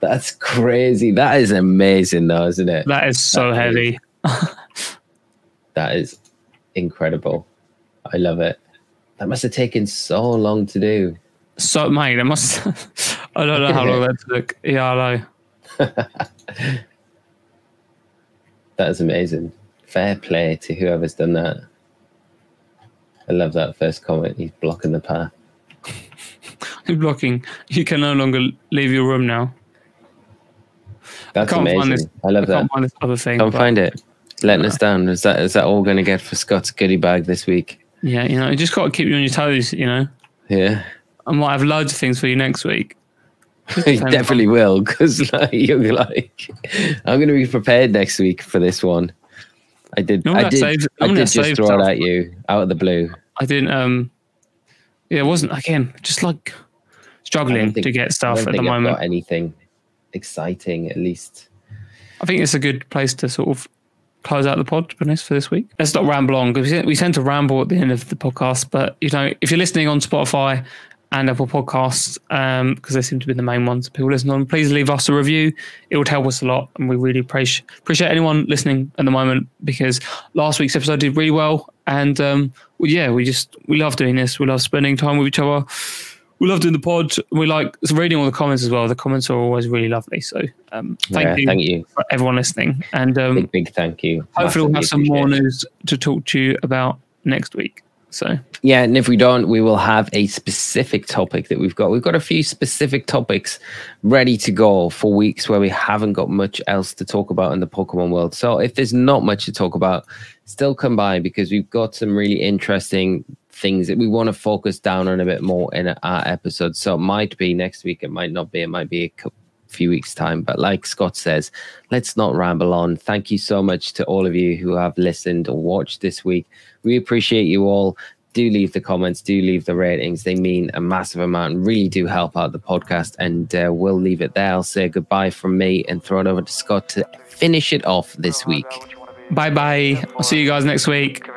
That's crazy. That is amazing, though, isn't it? That is so That is- heavy. That is incredible. I love it. That must have taken so long to do. So, mate, it must. I don't know how long that took. Yeah, I know. That is amazing. Fair play to whoever's done that. I love that first comment. He's blocking the path. You're blocking. You can no longer leave your room now. That's can't find amazing. this- I I love that. can't find this other thing. Can't find it. Letting us down. Is that is that all going to get for Scott's goodie bag this week? Yeah, you know, you just got to keep you on your toes. You know, Yeah, I might have loads of things for you next week. He definitely will. Because like, you're like, I'm going to be prepared next week for this one. I did. I did. save- I did just throw stuff. it at you out of the blue. I didn't. Um, yeah, it wasn't again. Just like struggling think- to get stuff at the think I've moment. got anything exciting, at least. I think it's a good place to sort of close out the pod, for this week. Let's not ramble on because we tend to ramble at the end of the podcast. But you know, if you're listening on Spotify and Apple Podcasts, um, because they seem to be the main ones people listen on, please leave us a review. It would help us a lot, and we really appreciate appreciate anyone listening at the moment because last week's episode did really well, and um, well, yeah, we just we love doing this. We love spending time with each other. We love doing the pod. We like reading all the comments as well. The comments are always really lovely. So um, thank yeah, you Thank you. for everyone listening. And um, Big, big thank you. hopefully, we'll have some more news to talk to you about next week. So, Yeah, and if we don't, we will have a specific topic that we've got. We've got a few specific topics ready to go for weeks where we haven't got much else to talk about in the Pokemon world. So if there's not much to talk about, still come by because we've got some really interesting things that we want to focus down on a bit more in our episode. So it might be next week, it might not be, it might be a few weeks time but like scott says let's not ramble on thank you so much to all of you who have listened or watched this week we appreciate you all do leave the comments, do leave the ratings. They mean a massive amount and really do help out the podcast. And uh, we'll leave it there. I'll say goodbye from me and throw it over to Scott to finish it off this week. Bye bye. I'll see you guys next week.